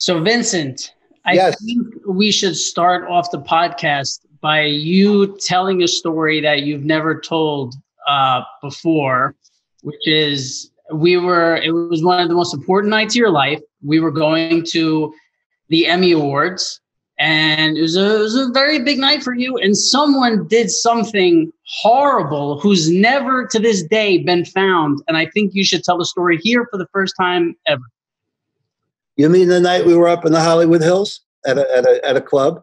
So, Vincent, I Yes. think we should start off the podcast by you telling a story that you've never told uh, before, which is we were, it was one of the most important nights of your life. We were going to the Emmy Awards, and it was, a, it was a very big night for you. And someone did something horrible who's never to this day been found. And I think you should tell the story here for the first time ever. You mean the night we were up in the Hollywood Hills at a at a, at a club?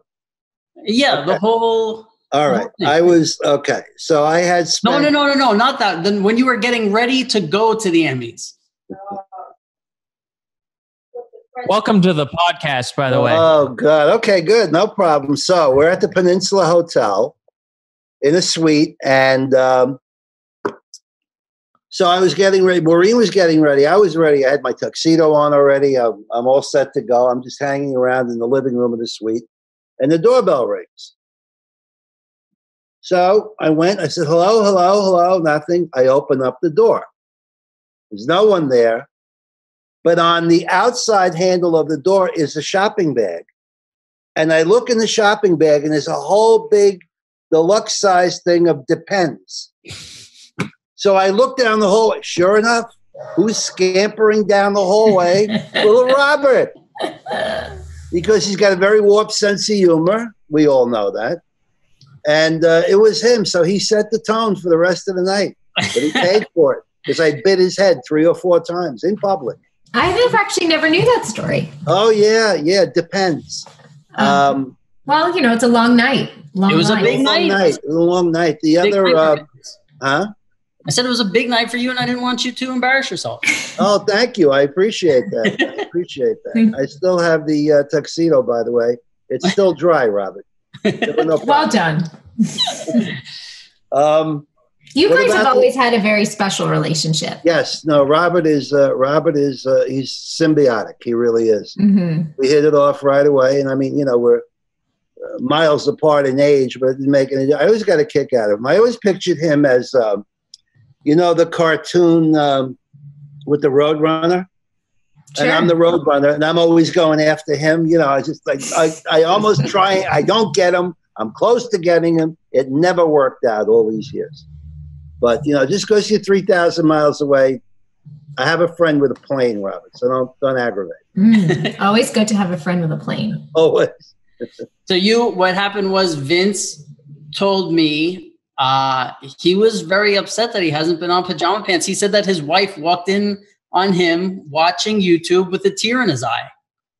Yeah, the whole. All right. Okay. I was okay. So I had spent. No, no, no, no, no, not that. Then when you were getting ready to go to the Emmys. Welcome to the podcast, by the way. Oh God. Okay, good. No problem. So we're at the Peninsula Hotel in a suite, and um, so I was getting ready. Maureen was getting ready. I was ready. I had my tuxedo on already. I'm, I'm all set to go. I'm just hanging around in the living room of the suite, and the doorbell rings. So I went. I said, "Hello, hello, hello." Nothing. I open up the door. There's no one there. But on the outside handle of the door is a shopping bag. And I look in the shopping bag, and there's a whole big deluxe size thing of Depends. So I look down the hallway. Sure enough, who's scampering down the hallway? Little Robert. Because he's got a very warped sense of humor. We all know that. And uh, it was him. So he set the tone for the rest of the night. But he paid for it because I bit his head three or four times in public. I've actually never knew that story. Oh yeah, yeah. Depends. Um, Well, you know, it's a long night. Long It was a night. big a long night. night. It was a long night. The Big other, uh, huh? I said it was a big night for you, and I didn't want you to embarrass yourself. Oh, thank you. I appreciate that. I appreciate that. I still have the uh, tuxedo, by the way. It's still dry, Robert. No Well done. Um, You guys have about- always had a very special relationship. yes, no. Robert is. Uh, Robert is. Uh, he's symbiotic. He really is. hmm we hit it off right away. And I mean, you know, we're uh, miles apart in age, but making it. I always got a kick out of him. I always pictured him as, um, you know, the cartoon um, with the Roadrunner. And I'm the Roadrunner, and I'm always going after him. You know, I just like I, I almost try. I don't get him. I'm close to getting him. It never worked out all these years. But you know, just because you're three thousand miles away, I have a friend with a plane, Robert. So don't don't aggravate. Mm. Always good to have a friend with a plane. Always. So you, what happened was Vince told me uh, he was very upset that he hasn't been on pajama pants. He said that his wife walked in on him watching YouTube with a tear in his eye.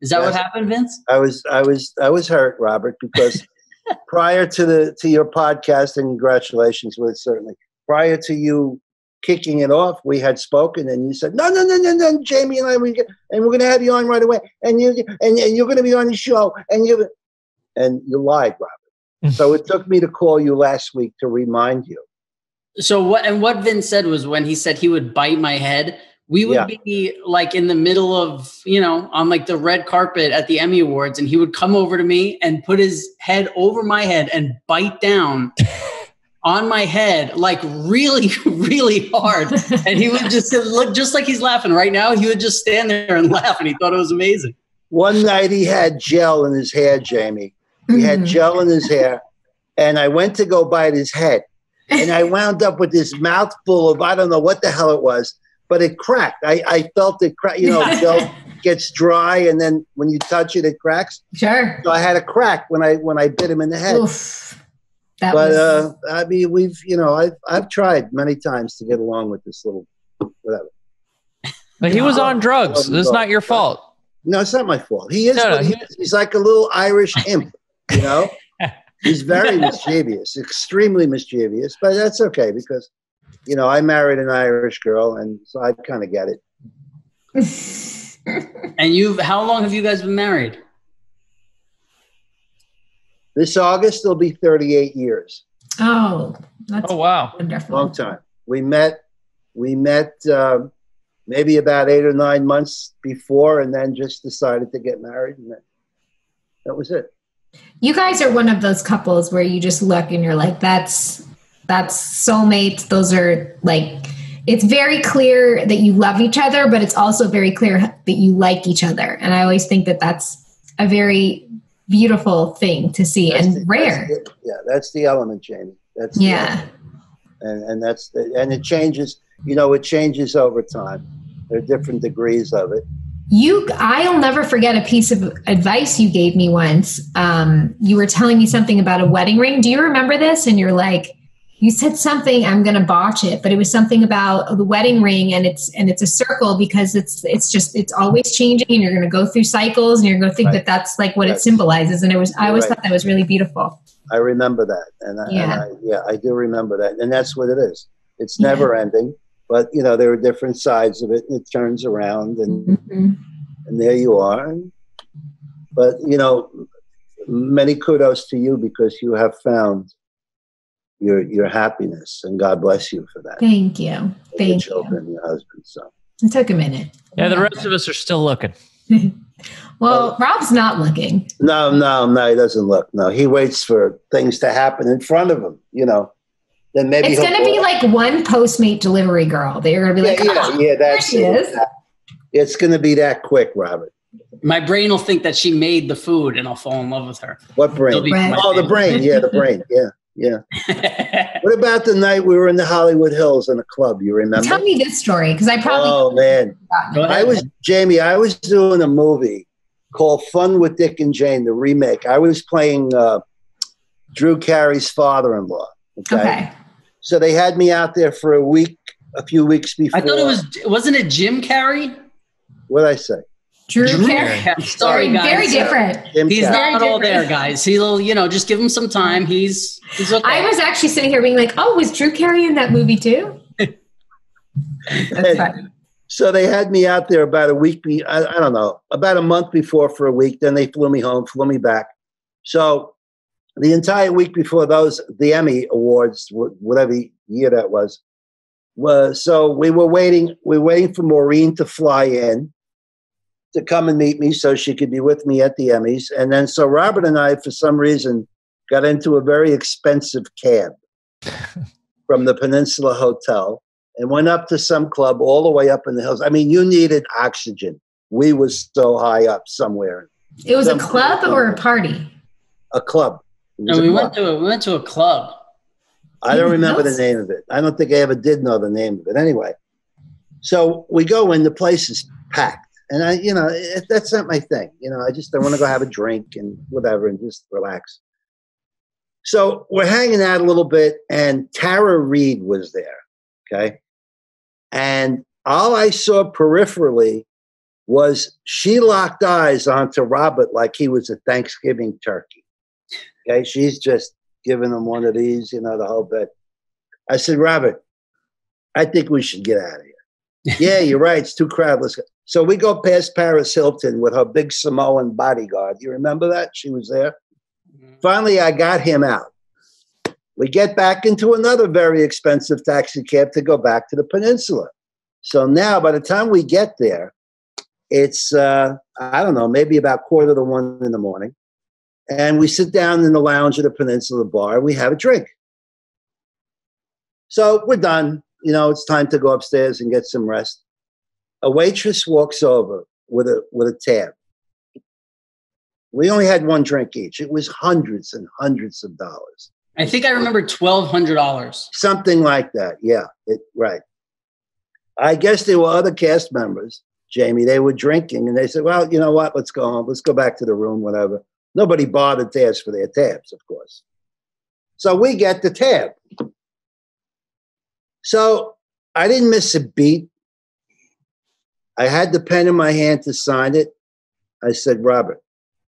Is that what happened, Vince? I was I was I was hurt, Robert, because prior to the to your podcast, and congratulations with it, certainly. Prior to you kicking it off, we had spoken, and you said, "No, no, no, no, no, Jamie and I, we get, and we're going to have you on right away, and you and, and you're going to be on the show, and you and you lied, Robert. So it took me to call you last week to remind you. So what and what Vince said was when he said he would bite my head, we would Yeah. be like in the middle of, you know, on like the red carpet at the Emmy Awards, and he would come over to me and put his head over my head and bite down on my head like really, really hard. And he would just look just like he's laughing right now. He would just stand there and laugh, and he thought it was amazing. One night he had gel in his hair, Jamie. He had Mhm. gel in his hair, and I went to go bite his head, and I wound up with this mouthful of I don't know what the hell it was, but it cracked. I, I felt it crack. You know, gel gets dry, and then when you touch it, it cracks. Sure. So I had a crack when I when I bit him in the head. Oof. That But was, uh, I mean, we've you know I've I've tried many times to get along with this little whatever. But he was on drugs. Wasn't It's not your fault. No, it's not my fault. He is. No, no, he he- is. He's like a little Irish imp, you know. He's very mischievous, extremely mischievous, but that's okay because, you know, I married an Irish girl, and so I kind of get it. And you've how long have you guys been married? This August will be 38 years, oh, that's Oh wow. wonderful. long time. We met, we met um, maybe about eight or nine months before, and then just decided to get married, and that, that was it. You guys are one of those couples where you just look and you're like, that's that's soulmates. Those are like it's very clear that you love each other, but it's also very clear that you like each other. And I always think that that's a very beautiful thing to see That's and the- rare. that's the- yeah, that's the element, Jamie. That's Yeah. and and that's the, and it changes. You know, it changes over time. There are different degrees of it. You, I'll never forget a piece of advice you gave me once. Um, you were telling me something about a wedding ring. Do you remember this? And you're like, you said something. I'm going to botch it, but it was something about the wedding ring, and it's and it's a circle because it's it's just it's always changing, and you're going to go through cycles, and you're going to think Right. that that's like what Right. it symbolizes. And it was, I You're always right. thought that was really beautiful. I remember that, and, I, and Yeah. I, yeah, I do remember that, and that's what it is. It's Yeah. never ending, but you know there are different sides of it, and it turns around, and Mhm. and there you are. But you know, many kudos to you because you have found your your happiness, and God bless you for that. Thank you, And thank you. children, and your husband. So It took a minute. Yeah, the rest of us are still looking. Well, Rob's not looking. no, no, no, he doesn't look. No, he waits for things to happen in front of him. You know, then maybe It's going to be like one Postmate delivery girl that you're going to be yeah, like, yeah, "Oh, yeah. That's she it. is. It's going to be that quick, Robert. My brain will think that she made the food, and I'll fall in love with her. What brain? It'll be Right. my Oh, the brain. Yeah, the brain. Yeah, yeah. What about the night we were in the Hollywood Hills in a club? You remember? Tell me this story because I probably Oh man, I was Jamie. I was doing a movie called Fun with Dick and Jane, the remake. I was playing uh, Drew Carey's father-in-law. Okay? okay. So they had me out there for a week, a few weeks before. I thought it was wasn't it Jim Carrey? what did I say? Drew, Drew Carey. Carey. Sorry, Very, guys. very different. Jim He's Carrey. not Very all there, guys. He'll, you know, just give him some time. He's he's okay. I was actually sitting here being like, oh, was Drew Carey in that movie too? That's. So they had me out there about a week, be, I, I don't know, about a month before for a week. Then they flew me home, flew me back. So the entire week before those, the Emmy Awards, whatever year that was, was so we were waiting. We were waiting for Maureen to fly in to come and meet me, so she could be with me at the Emmys. And then so Robert and I, for some reason, got into a very expensive cab from the Peninsula Hotel and went up to some club all the way up in the hills. I mean, you needed oxygen. We was so high up somewhere. It was a club or a party? A club. It was no, we went to a, we went to a club. I don't remember the name of it. I don't think I ever did know the name of it. Anyway, so we go in. The place is packed, and I, you know, it, that's not my thing. You know, I just I want to go have a drink and whatever and just relax. So we're hanging out a little bit, and Tara Reid was there. Okay, and all I saw peripherally was she locked eyes onto Robert like he was a Thanksgiving turkey. Okay, she's just giving him one of these, you know, the whole bit. I said, Robert, I think we should get out of here. yeah, you're right. It's too crowded. Let's go. So we go past Paris Hilton with her big Samoan bodyguard. You remember that? She was there. Finally, I got him out. We get back into another very expensive taxi cab to go back to the peninsula. So now, by the time we get there, it's, uh, I don't know, maybe about quarter to one in the morning. And we sit down in the lounge of the Peninsula Bar and we have a drink. So we're done. You know, it's time to go upstairs and get some rest. A waitress walks over with a with a tab. We only had one drink each. It was hundreds and hundreds of dollars. I think I remember twelve hundred dollars. Something like that. Yeah, it, right. I guess there were other cast members, Jamie. They were drinking and they said, well, you know what? Let's go home. Let's go back to the room, whatever. Nobody bothered to ask for their tabs, of course. So we get the tab. So I didn't miss a beat. I had the pen in my hand to sign it. I said, Robert,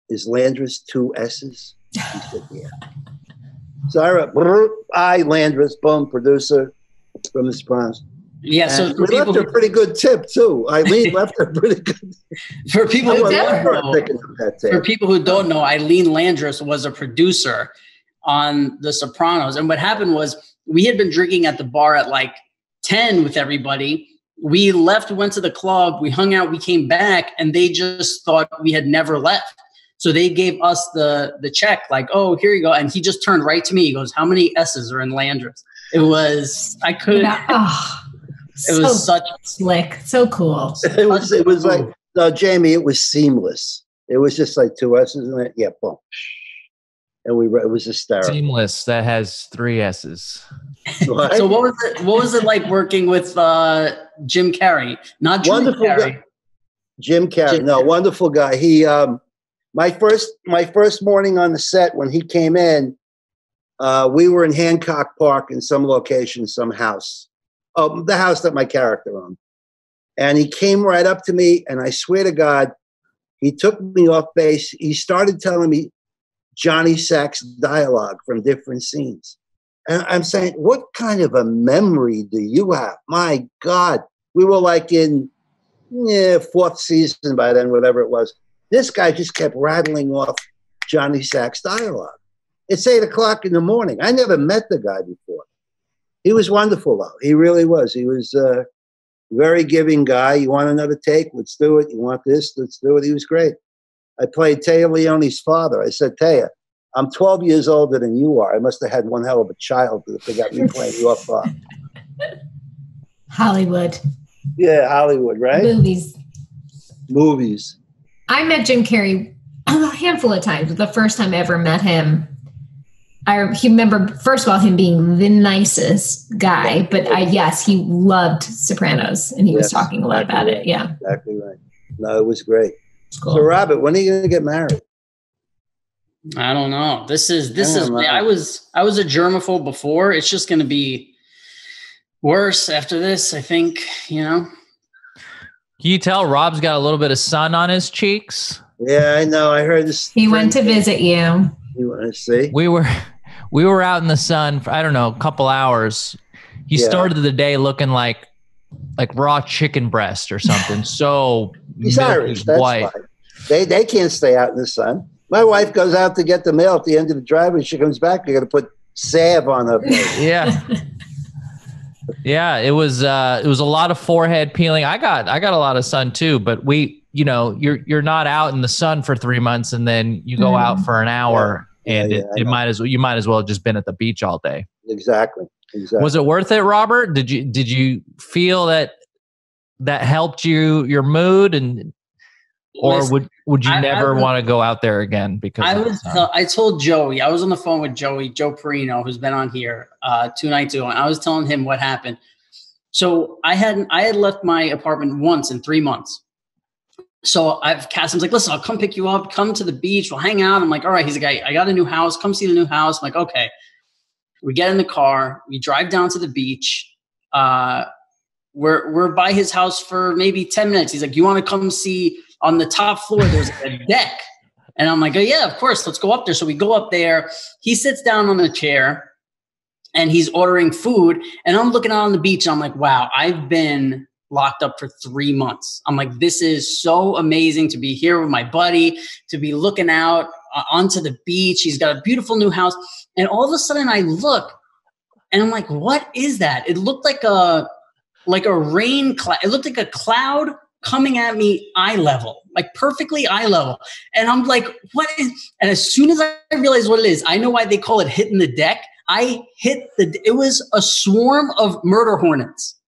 is Landress two S's? He said, yeah. So I wrote, I, Landress, boom, producer from the Sopranos. Yeah, so And we left her a pretty good tip, too. Ilene left her pretty good. for people who don't know, picking up that for people who don't know, Ilene Landress was a producer on The Sopranos, and what happened was we had been drinking at the bar at like ten with everybody. We left, went to the club, we hung out, we came back, and they just thought we had never left. So they gave us the the check, like, "Oh, here you go." And he just turned right to me. He goes, "How many S's are in Landris?" It was I could. Oh, It was so such slick, so cool. it was it was like no, Jamie. It was seamless. It was just like two S's and it. Yeah, boom. And we were- it was hysterical. Seamless. That has three S's. Right? So what was it? What was it like working with uh, Jim Carrey? Not Jim Wonderful Carrey. guy. Jim Carrey, Jim no, Carrey. wonderful guy. He, um, my first, my first morning on the set when he came in, uh, we were in Hancock Park in some location, some house, oh, the house that my character owned, and he came right up to me, and I swear to God, he took me off base. He started telling me Johnny Sacks dialogue from different scenes, and I'm saying, what kind of a memory do you have? My God, we were like in yeah, fourth season by then, whatever it was. This guy just kept rattling off Johnny Sacks dialogue. It's eight o'clock in the morning. I never met the guy before. He was wonderful, though. He really was. He was uh, a very giving guy. You want another take? Let's do it. You want this? Let's do it. He was great. I played Téa Leoni's father. I said, Taya, I'm 12 years older than you are. I must have had one hell of a child if they got me playing your father. Hollywood Yeah, Hollywood, right? movies. Movies. I met Jim Carrey a handful of times. The first time I ever met him, I remember first of all him being the nicest guy, but I yes he loved Sopranos and he was talking a lot about exactly it. Yeah, Exactly right. No, it was great. cool. So, Robert, when are you going to get married? I don't know. This is this Yeah, is. man. I was I was a germaphobe before. It's just going to be worse after this. I think you know. Can you tell Rob's got a little bit of sun on his cheeks? Yeah, I know. I heard this. He went to visit you. You want to see? We were we were out in the sun for I don't know, a couple hours. He Yeah. started the day looking like like raw chicken breast or something. So He's Irish. That's white. fine. They they can't stay out in the sun. My wife goes out to get the mail at the end of the driveway. She comes back. You got to put salve on her. Yeah. Yeah, it was uh it was a lot of forehead peeling. I got I got a lot of sun too, but we, you know, you're you're not out in the sun for 3 months and then you go Mm. out for an hour Yeah, and yeah, it, I it might as well you might as well have just been at the beach all day. exactly. Exactly. Was it worth it, Robert? Did you did you feel that that helped you your mood and or Listen, would would you I- never want to go out there again because I was. sun? I told Joey. I was on the phone with Joey, Joe Perino, who's been on here uh, two nights ago, and I was telling him what happened. So I hadn't, I had left my apartment once in three months. So I've Kassem's like, listen, I'll come pick you up. Come to the beach. We'll hang out. I'm like, all right. He's like, I, I got a new house. Come see the new house. I'm like, okay. We get in the car. We drive down to the beach. Uh, we're we're by his house for maybe ten minutes. He's like, you want to come see on the top floor? There's a deck. And I'm like, oh, yeah, of course, let's go up there. So we go up there. He sits down on a chair and he's ordering food. And I'm looking out on the beach I'm like, wow, I've been locked up for three months. I'm like, this is so amazing to be here with my buddy, to be looking out uh, onto the beach. He's got a beautiful new house. And all of a sudden I look and I'm like, what is that? It looked like a like a rain cloud. It looked like a cloud coming at me eye level, like perfectly eye level. And I'm like, what is? And as soon as I realize what it is, I know why they call it hitting the deck. I hit the. It was a swarm of murder hornets,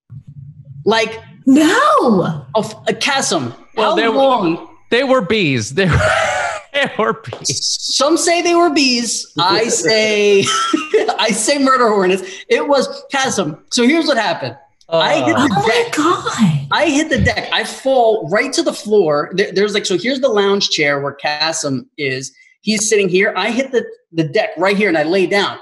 like No, of uh, a chasm. Well, How they were- long? they were bees. They were, they were bees. Some say they were bees. I say, I say murder hornets. It was chasm. So here's what happened. I hit Uh, the oh my deck. god! I hit the deck. I fall right to the floor. There- there's like so. Here's the lounge chair where Kassem is. He's sitting here. I hit the the deck right here, and I lay down.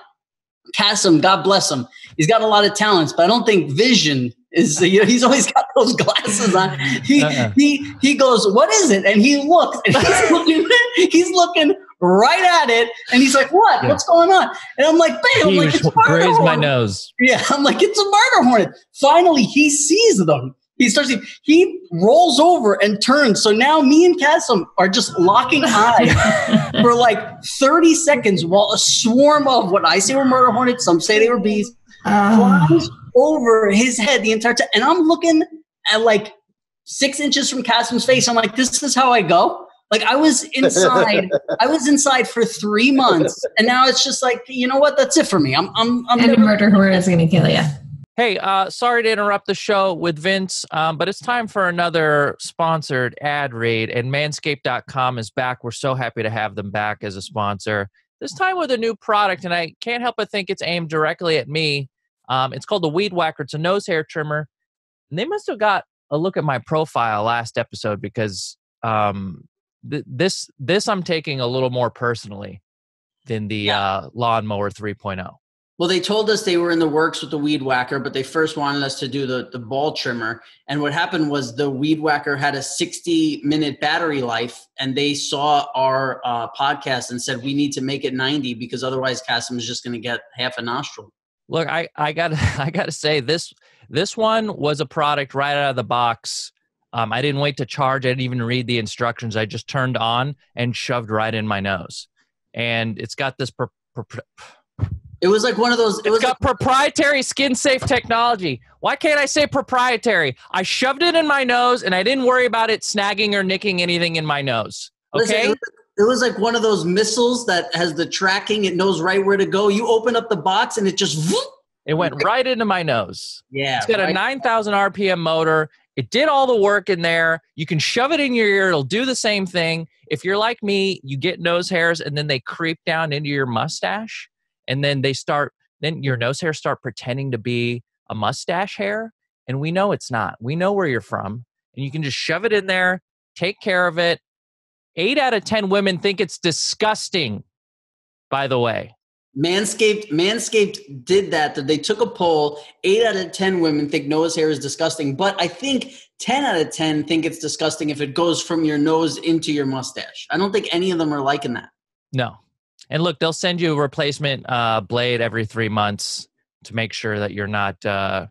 Kassem, God bless him. He's got a lot of talents, but I don't think vision is. You know, he's always got those glasses on. He Uh-uh. he he goes, "What is it?" And he looks, and he's looking. He's looking right at it, and he's like, "What? Yeah. What's going on?" And I'm like, "Babe, I'm like, was it's murder grazed my nose. Yeah, I'm like, it's a murder hornet. Finally, he sees them. He starts. He rolls over and turns. So now me and Kassem are just locking eyes for like 30 seconds while a swarm of what I say were murder hornets, some say they were bees, Oh. flies over his head the entire time. And I'm looking at like six inches from Kassem's face. I'm like, this is how I go. Like I was inside. I was inside for three months, and now it's just like, you know what? That's it for me. I'm. I'm. I'm and a never- murder hornet is going to kill you. Hey, uh, sorry to interrupt the show with Vince, um, but it's time for another sponsored ad read, and manscaped.com is back. We're so happy to have them back as a sponsor. This time with a new product, and I can't help but think it's aimed directly at me. Um, it's called the Weed Whacker. It's a nose hair trimmer. And they must have got a look at my profile last episode because um, th- this this I'm taking a little more personally than the Yeah. uh, lawnmower 3.0. Well, they told us they were in the works with the weed whacker, but they first wanted us to do the, the ball trimmer. And what happened was the weed whacker had a 60 minute battery life, and they saw our uh, podcast and said, we need to make it 90 because otherwise Kassem is just going to get half a nostril. Look, I I got I got to say this this one was a product right out of the box. Um, I didn't wait to charge. I didn't even read the instructions. I just turned on and shoved right in my nose, and it's got this. It was like one of those. It it's was got like, proprietary skin safe technology. Why can't I say proprietary? I shoved it in my nose, and I didn't worry about it snagging or nicking anything in my nose. Okay. it, was, it was like one of those missiles that has the tracking. It knows right where to go. You open up the box and it just. whoop. It went right into my nose. Yeah. It's got a 9,000 RPM motor. It did all the work in there. You can shove it in your ear. It'll do the same thing. If you're like me, you get nose hairs and then they creep down into your mustache. And then they start, then your nose hairs start pretending to be a mustache hair. And we know it's not. We know where you're from. And you can just shove it in there, take care of it. Eight out of 10 women think it's disgusting, by the way. Manscaped Manscaped did that. That they took a poll. Eight out of ten women think nose hair is disgusting, but I think ten out of ten think it's disgusting if it goes from your nose into your mustache. I don't think any of them are liking that. No. And look, they'll send you a replacement uh, blade every three months to make sure that you're not uh,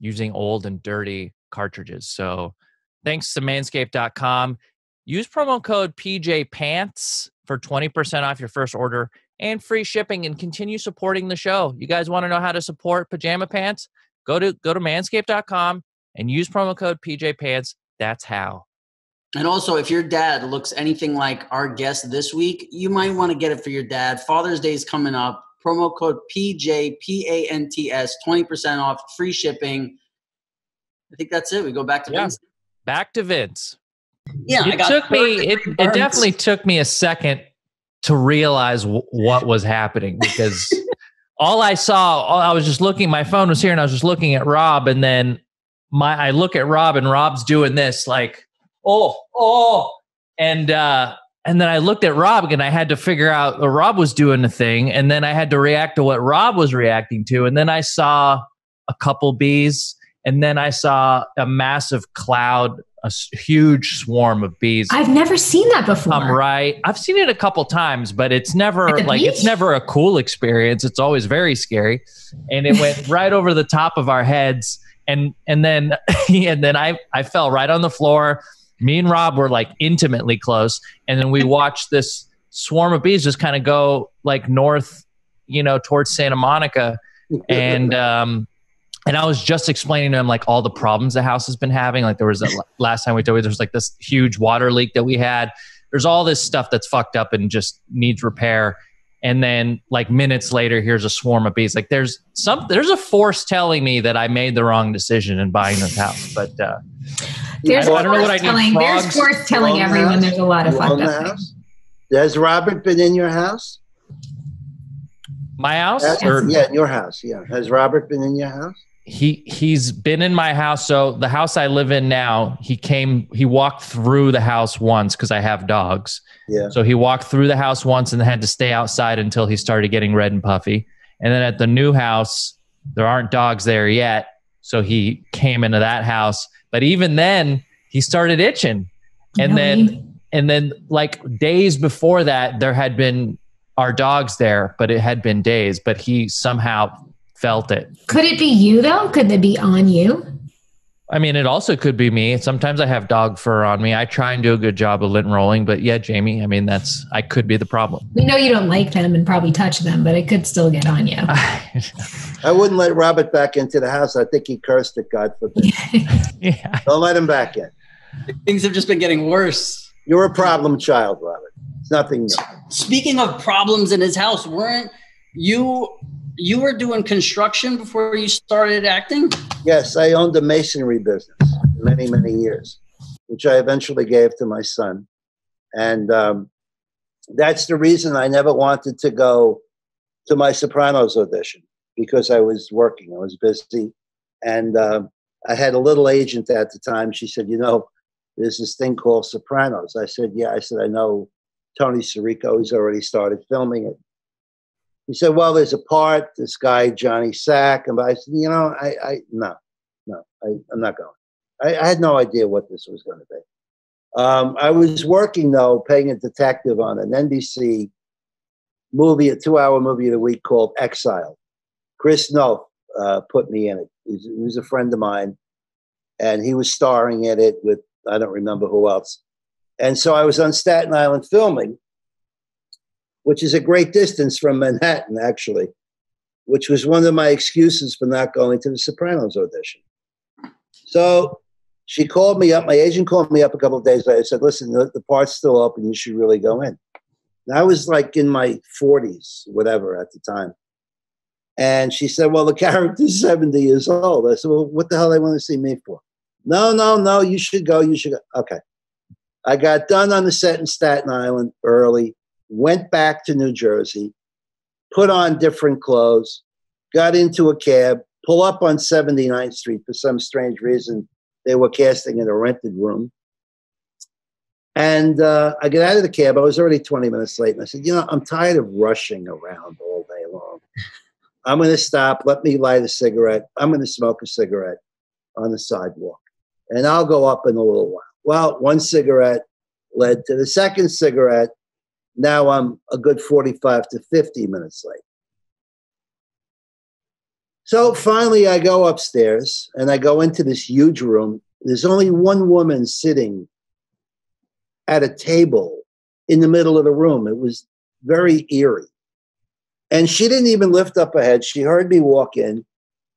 using old and dirty cartridges. So thanks to manscaped.com. Use promo code PJPants for 20% off your first order and free shipping and continue supporting the show. You guys want to know how to support pajama pants? Go to go to manscaped.com and use promo code PJPants. That's how. And also, if your dad looks anything like our guest this week, you might want to get it for your dad. Father's Day is coming up. Promo code PJPANTS, 20% off, free shipping. I think that's it. We go back to Yeah. Vince. Back to Vince. Yeah, I it got took me it, it definitely took me a second to realize w- what was happening because all i saw all, i was just looking my phone was here and i was just looking at rob and then my i look at rob and rob's doing this like oh oh and uh and then i looked at rob and i had to figure out uh, rob was doing the thing and then i had to react to what rob was reacting to and then i saw a couple bees and then i saw a massive cloud a s- huge swarm of bees I've never seen that before. I'm right. I've seen it a couple times, but it's never At the like it's never a cool experience. It's always very scary. And it went right over the top of our heads. And and then and then I I fell right on the floor. Me and Rob were like intimately close. And then we watched this swarm of bees just kind of go like north, you know, towards Santa Monica. And um and I was just explaining to him like all the problems the house has been having. Like there was that last time we told you there was like this huge water leak that we had. There's all this stuff that's fucked up and just needs repair. And then like minutes later, here's a swarm of bees. Like there's some there's a force telling me that I made the wrong decision in buying this house. But uh, There's I don't know what I need, telling, frogs There's force telling everyone house? there's a lot of You fucked up house? things. Has Robert been in your house? my house, Has- or yeah, in your house. Yeah. Has Robert been in your house? He he's been in my house. So the house I live in now, he came, he walked through the house once because I have dogs. Yeah. So he walked through the house once and had to stay outside until he started getting red and puffy. And then at the new house, there aren't dogs there yet. So he came into that house. But even then, he started itching. And then Really? and then like days before that, there had been our dogs there, but it had been days, but he somehow felt it. could it be you though? Could it be on you? I mean, it also could be me. Sometimes I have dog fur on me. I try and do a good job of lint rolling, but yeah, Jamie, I mean, that's, I could be the problem. We know you don't like them and probably touch them, but it could still get on you. I wouldn't let Robert back into the house. I think he cursed it, God forbid. yeah. Don't let him back in. Things have just been getting worse. You're a problem child, Robert. It's nothing new. Speaking of problems in his house, weren't you you were doing construction before you started acting? Yes, I owned a masonry business many, many years, which I eventually gave to my son. And um, that's the reason I never wanted to go to my Sopranos audition because I was working, I was busy. And uh, I had a little agent at the time. She said, You know, there's this thing called Sopranos. I said, Yeah. I said, I know Tony Sirico. He's already started filming it. He said, Well, there's a part, this guy, Johnny Sack. And I said, You know, I, I no, no, I, am not going. I, I, had no idea what this was going to be. Um, I was working, though, playing a detective on an NBC movie, a two hour movie of the week called Exile. Chris Noth uh, put me in it. He's, he was a friend of mine, and he was starring in it with, I don't remember who else. And so I was on Staten Island filming, which is a great distance from Manhattan, actually, which was one of my excuses for not going to the Sopranos audition. So she called me up. My agent called me up a couple of days later. Said, "Listen, the, the part's still open. You should really go in." And I was like in my 40s, whatever, at the time. And she said, Well, the character's 70 years old. I said, Well, what the hell they want to see me for? No, no, no, you should go. You should go. Okay. I got done on the set in Staten Island early, went back to New Jersey, put on different clothes, got into a cab, pull up on 79th Street for some strange reason. They were casting in a rented room. And uh, I get out of the cab. I was already 20 minutes late. And I said, You know, I'm tired of rushing around all day long. I'm going to stop. Let me light a cigarette. I'm going to smoke a cigarette on the sidewalk. And I'll go up in a little while. Well, one cigarette led to the second cigarette. Now I'm a good 45 to 50 minutes late. So finally, I go upstairs and I go into this huge room. There's only one woman sitting at a table in the middle of the room. It was very eerie. And she didn't even lift up her head. She heard me walk in.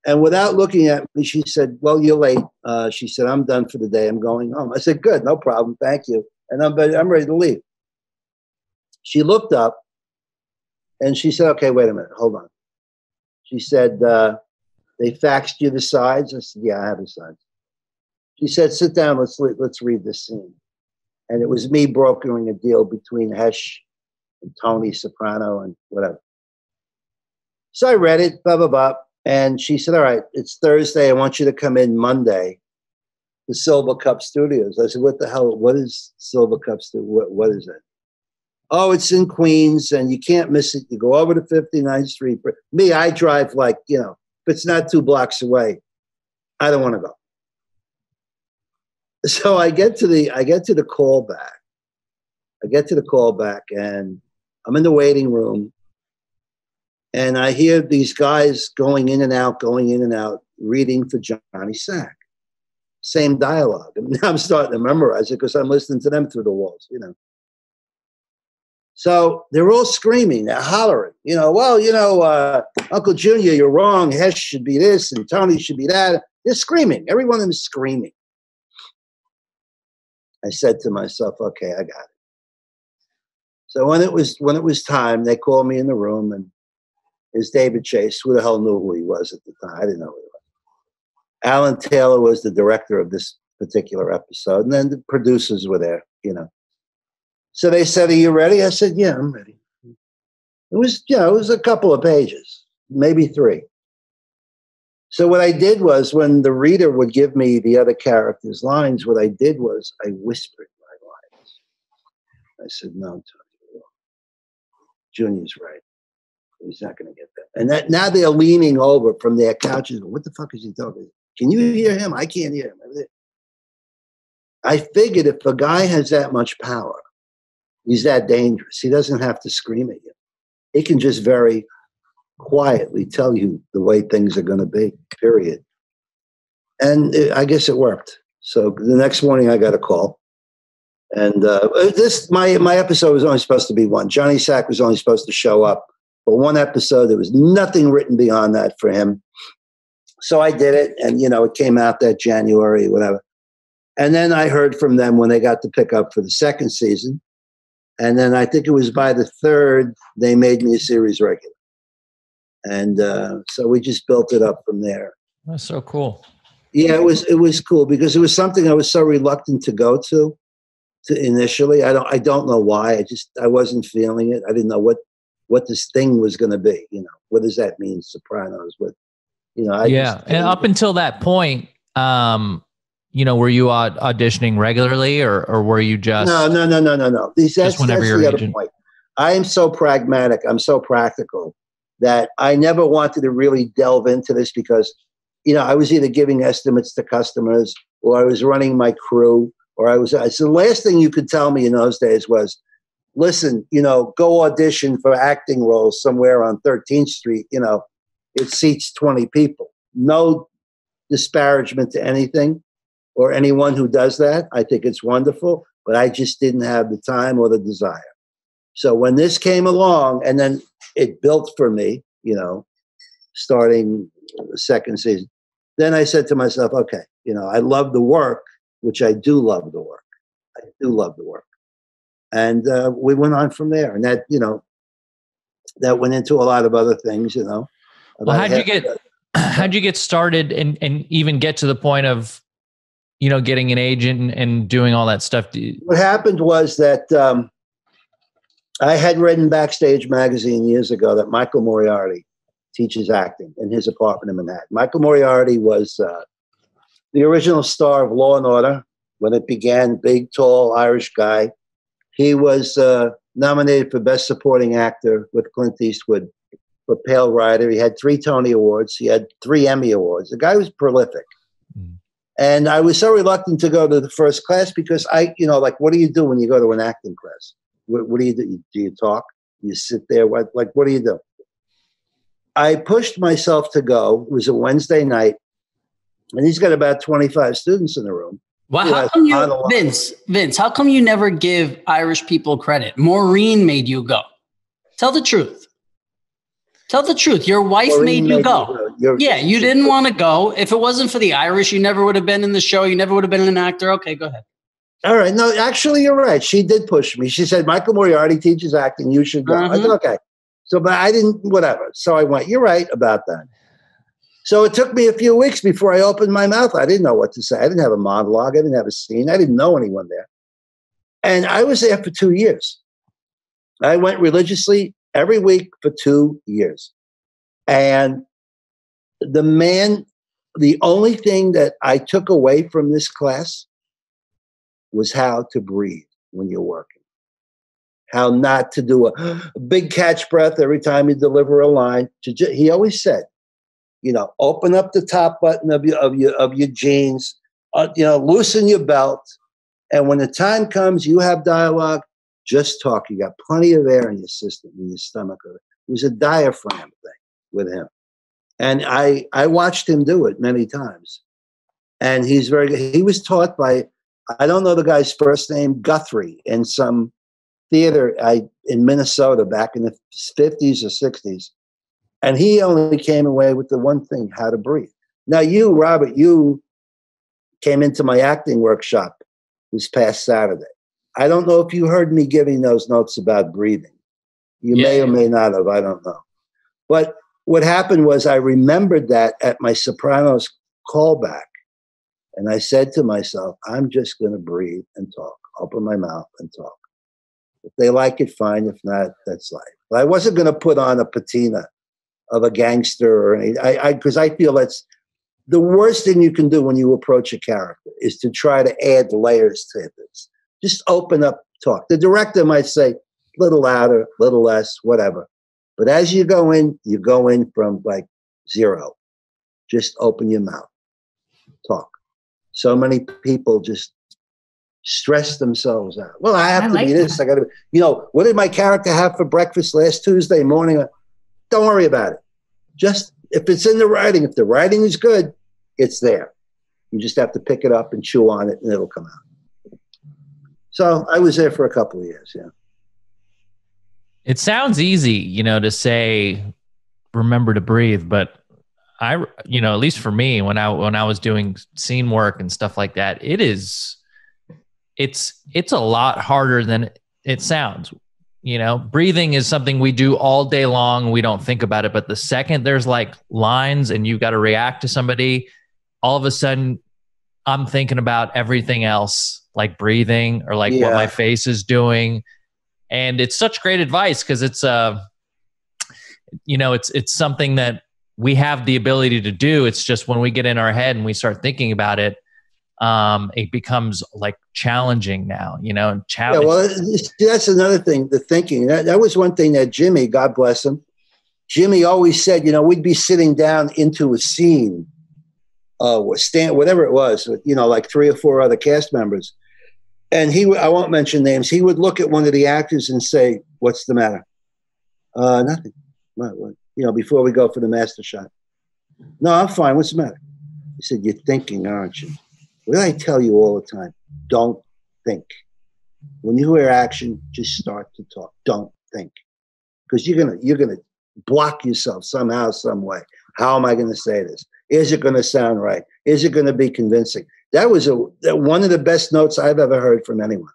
And without looking at me, she said, Well, you're late. Uh, she said, I'm done for the day. I'm going home. I said, Good, no problem. Thank you. And I'm, I'm ready to leave. She looked up and she said, Okay, wait a minute. Hold on. She said, uh, They faxed you the sides? I said, Yeah, I have the sides. She said, Sit down. Let's, let's read this scene. And it was me brokering a deal between Hesh and Tony Soprano and whatever. So I read it, blah, blah, blah. And she said, All right, it's Thursday. I want you to come in Monday to Silvercup Studios. I said, What the hell? What is Silvercup Studios? What, what is it? Oh, it's in Queens and you can't miss it. You go over to 59th Street. Me, I drive like, you know, if it's not two blocks away, I don't want to go. So I get to the I get to the callback. I get to the callback and I'm in the waiting room and I hear these guys going in and out, going in and out, reading for Johnny Sack. Same dialogue. Now I'm starting to memorize it because I'm listening to them through the walls, you know. So they're all screaming, they're hollering, you know, well, you know, uh, Uncle Junior, you're wrong. Hesh should be this and Tony should be that. They're screaming. Every one of them is screaming. I said to myself, okay, I got it. So when it was when it was time, they called me in the room and is David Chase. Who the hell knew who he was at the time? I didn't know who he was. Alan Taylor was the director of this particular episode, and then the producers were there, you know. So they said, Are you ready? I said, Yeah, I'm ready. It was, you know, it was a couple of pages, maybe three. So what I did was when the reader would give me the other characters' lines, what I did was I whispered my lines. I said, No, Tony, Junior's right. He's not going to get that. And that now they're leaning over from their couches. What the fuck is he talking? Can you hear him? I can't hear him. I figured if a guy has that much power, he's that dangerous. He doesn't have to scream at you. He can just very quietly tell you the way things are going to be, period. And it, I guess it worked. So the next morning I got a call. And uh, this my my episode was only supposed to be one. Johnny Sack was only supposed to show up for one episode. There was nothing written beyond that for him. So I did it, and you know, it came out that January, whatever. And then I heard from them when they got to pick up for the second season. And then I think it was by the third, they made me a series regular. and uh, so we just built it up from there. That's so cool. Yeah, it was it was cool because it was something I was so reluctant to go to, to initially. I don't I don't know why. I just I wasn't feeling it. I didn't know what what this thing was going to be. You know, what does that mean, Sopranos? What you know? I yeah, just, and up until that point, um, you know, were you aud- auditioning regularly, or or were you just no no no no no no. That's, whenever that's you're the other point. I am so pragmatic. I'm so practical that I never wanted to really delve into this because you know I was either giving estimates to customers or I was running my crew or I was. So the last thing you could tell me in those days was, listen, you know, go audition for acting roles somewhere on 13th Street. You know, it seats 20 people. No disparagement to anything or anyone who does that. I think it's wonderful, but I just didn't have the time or the desire. So when this came along and then it built for me, you know, starting the second season, then I said to myself, okay, you know, I love the work, which I do love the work. I do love the work. And uh, we went on from there. And that, you know, that went into a lot of other things, you know. Well, how'd you get how'd you get started and and even get to the point of you know getting an agent and, doing all that stuff? What happened was that um, I had read in Backstage magazine years ago that Michael Moriarty teaches acting in his apartment in Manhattan. Michael Moriarty was uh, the original star of Law and Order when it began. Big, tall Irish guy. He was uh, nominated for Best Supporting Actor with Clint Eastwood for Pale Rider. He had three Tony Awards. He had three Emmy Awards. The guy was prolific. And I was so reluctant to go to the first class because I, you know, like, what do you do when you go to an acting class? What, what do you do? Do you talk? You sit there? What, like, what do you do? I pushed myself to go. It was a Wednesday night, and he's got about 25 students in the room. Well, how come you. Vince? Vince, how come you never give Irish people credit? Maureen made you go. Tell the truth. Tell the truth. Your wife Maureen made you made go. me go. You're- Yeah, you didn't want to go. If it wasn't for the Irish, you never would have been in the show. You never would have been an actor. Okay, go ahead. All right. No, actually, you're right. She did push me. She said, Michael Moriarty teaches acting. You should go. I said, Mhm. okay. So, but I didn't, whatever. So I went, you're right about that. So it took me a few weeks before I opened my mouth. I didn't know what to say. I didn't have a monologue. I didn't have a scene. I didn't know anyone there. And I was there for two years. I went religiously every week for two years. And the man, the only thing that I took away from this class was how to breathe when you're working, how not to do a, a big catch breath every time you deliver a line. Ju- he always said, you know, open up the top button of your of your of your jeans, uh, you know, loosen your belt, and when the time comes, you have dialogue. Just talk. You got plenty of air in your system, in your stomach. It was a diaphragm thing with him, and I I watched him do it many times, and he's very good. He was taught by I don't know the guy's first name, Guthrie, in some theater I, in Minnesota back in the 50s or 60s. And he only came away with the one thing how to breathe. Now, you, Robert, you came into my acting workshop this past Saturday. I don't know if you heard me giving those notes about breathing. You may or may not have, I don't know. But what happened was I remembered that at my Sopranos callback. And I said to myself, I'm just going to breathe and talk, open my mouth and talk. If they like it, fine. If not, that's life. But I wasn't going to put on a patina of a gangster or any, I, I, because I feel that's the worst thing you can do when you approach a character is to try to add layers to this. Just open up, talk. The director might say, a little louder, little less, whatever. But as you go in, you go in from like zero. Just open your mouth, talk. So many people just stress themselves out. Well, I have I to like be this. that. I got to, you know, what did my character have for breakfast last Tuesday morning? Don't worry about it. Just if it's in the writing, if the writing is good, it's there. You just have to pick it up and chew on it, and it'll come out. So I was there for a couple of years. Yeah. It sounds easy, you know, to say remember to breathe, but I you know, at least for me when I when I was doing scene work and stuff like that, it is it's it's a lot harder than it sounds. you know breathing is something we do all day long we don't think about it but the second there's like lines and you got to react to somebody all of a sudden i'm thinking about everything else like breathing or like yeah. what my face is doing and it's such great advice because it's uh you know it's it's something that we have the ability to do it's just when we get in our head and we start thinking about it um, it becomes like challenging now, you know, and challenging. Yeah, well, that's another thing, the thinking. That, that was one thing that Jimmy, God bless him, Jimmy always said, you know, we'd be sitting down into a scene, uh, stand, whatever it was, you know, like three or four other cast members. And he, I won't mention names, he would look at one of the actors and say, what's the matter? Uh, nothing. What, what? You know, before we go for the master shot. No, I'm fine. What's the matter? He said, you're thinking, aren't you? What I tell you all the time? Don't think. When you hear action, just start to talk. Don't think, because you're gonna you're gonna block yourself somehow, some way. How am I to say this? Is it going to sound right? Is it going to be convincing? That was a one of the best notes I've ever heard from anyone.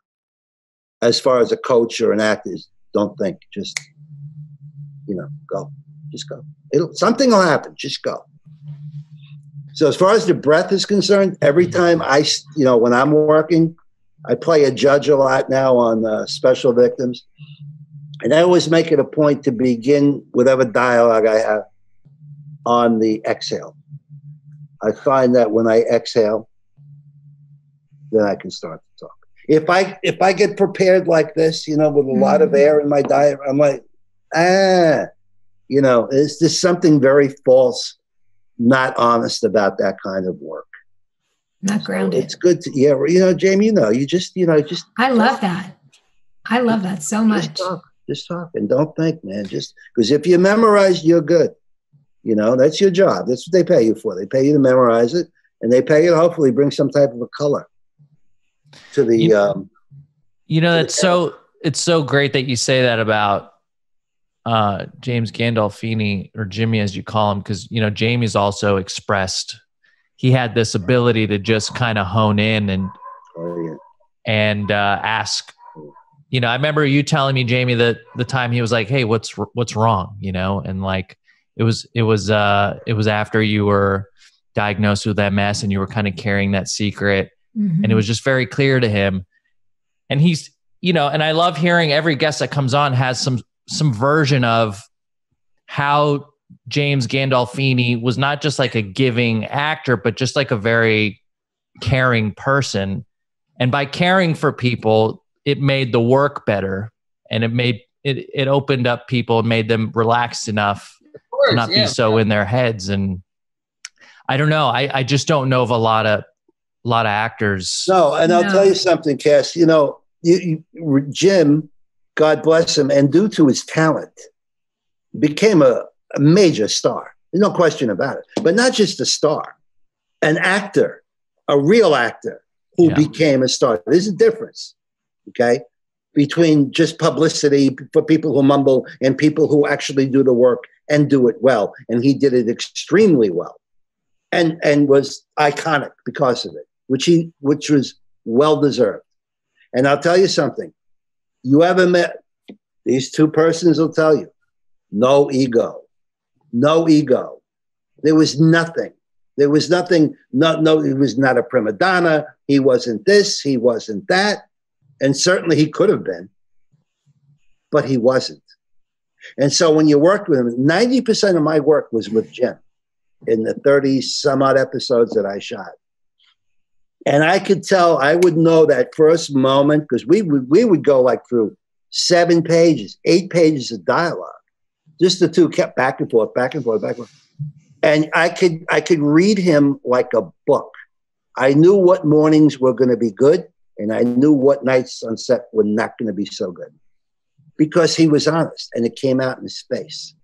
As far as a coach or an actor, is don't think, just you know, go, just go. It'll something will happen. Just go. So as far as the breath is concerned, every time I, you know, when I'm working, I play a judge a lot now on uh, special victims, and I always make it a point to begin whatever dialogue I have on the exhale. I find that when I exhale, then I can start to talk. If I if I get prepared like this, you know, with a mm-hmm. lot of mm-hmm. air in my diet, I'm like, ah, you know, is this something very false not honest about that kind of work. Not grounded. So it's good to, yeah, you know, Jamie, you know, you just, you know, just. I love that. I love that so much. Just talk, just talk and don't think, man. Just because if you memorize, you're good. You know, that's your job. That's what they pay you for. They pay you to memorize it and they pay you to hopefully bring some type of a color to the. You, um, you know, it's so, it's so great that you say that about uh, James Gandolfini or Jimmy, as you call him, because you know Jamie's also expressed he had this ability to just kind of hone in and oh, yeah. and uh, ask. You know, I remember you telling me, Jamie, that the time he was like, "Hey, what's what's wrong?" You know, and like it was it was uh it was after you were diagnosed with MS and you were kind of carrying that secret, mm-hmm. and it was just very clear to him. And he's you know, and I love hearing every guest that comes on has some some version of how James Gandolfini was not just like a giving actor, but just like a very caring person. And by caring for people, it made the work better and it made it, it opened up people and made them relaxed enough course, to not yeah, be so yeah. in their heads. And I don't know. I, I just don't know of a lot of a lot of actors. No, and I'll tell you something, Cass. You know, you, you, Jim God bless him, and due to his talent, became a, a major star. There's no question about it. But not just a star, an actor, a real actor who yeah. became a star. There's a difference, okay, between just publicity for people who mumble and people who actually do the work and do it well. And he did it extremely well, and and was iconic because of it, which he which was well deserved. And I'll tell you something you ever met these two persons will tell you no ego, no ego. There was nothing. There was nothing. No, no, he was not a prima donna. He wasn't this. He wasn't that. And certainly he could have been, but he wasn't. And so when you worked with him, 90% of my work was with Jim in the 30 some odd episodes that I shot. And I could tell, I would know that first moment because we would, we would go like through seven pages, eight pages of dialogue. Just the two kept back and forth, back and forth, back and forth. And I could I could read him like a book. I knew what mornings were going to be good, and I knew what nights on set were not going to be so good. Because he was honest and it came out in his face.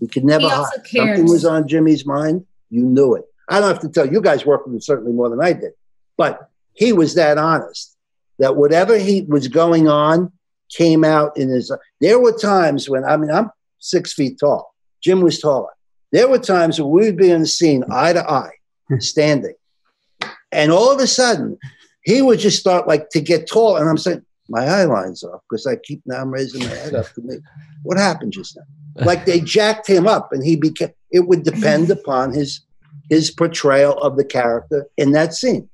He could never hide. Something was on Jimmy's mind, you knew it. I don't have to tell you, guys worked with him certainly more than I did. But he was that honest that whatever he was going on came out in his. There were times when I mean I'm six feet tall. Jim was taller. There were times when we'd be in the scene eye to eye, standing, and all of a sudden he would just start like to get tall, and I'm saying, My eye line's off because I keep now I'm raising my head up to me. What happened just now? Like they jacked him up and he became it would depend upon his his portrayal of the character in that scene.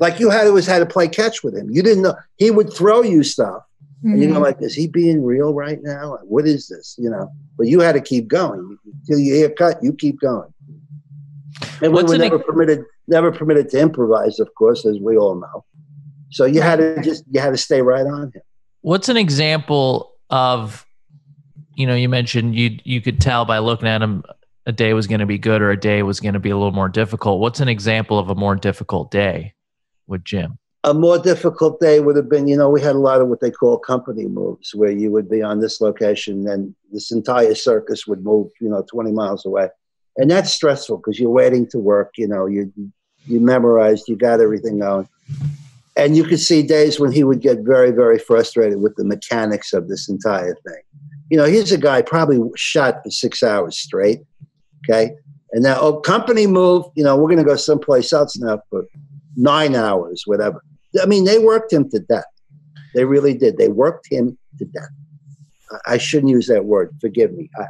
Like you had always had to play catch with him. You didn't know he would throw you stuff. Mm-hmm. And you know, mm-hmm. like, is he being real right now? What is this? You know, but you had to keep going. Till you hear cut, you keep going. And we were never permitted never permitted to improvise, of course, as we all know. So you had to just you had to stay right on him. What's an example of you know, you mentioned you you could tell by looking at him a day was going to be good or a day was going to be a little more difficult. What's an example of a more difficult day with Jim? A more difficult day would have been, you know, we had a lot of what they call company moves where you would be on this location and this entire circus would move, you know, 20 miles away. And that's stressful because you're waiting to work, you know, you you memorized, you got everything going. And you could see days when he would get very, very frustrated with the mechanics of this entire thing. You know, here's a guy probably shot for six hours straight Okay. And now, oh, company move, you know, we're going to go someplace else now for nine hours, whatever. I mean, they worked him to death. They really did. They worked him to death. I shouldn't use that word. Forgive me. I,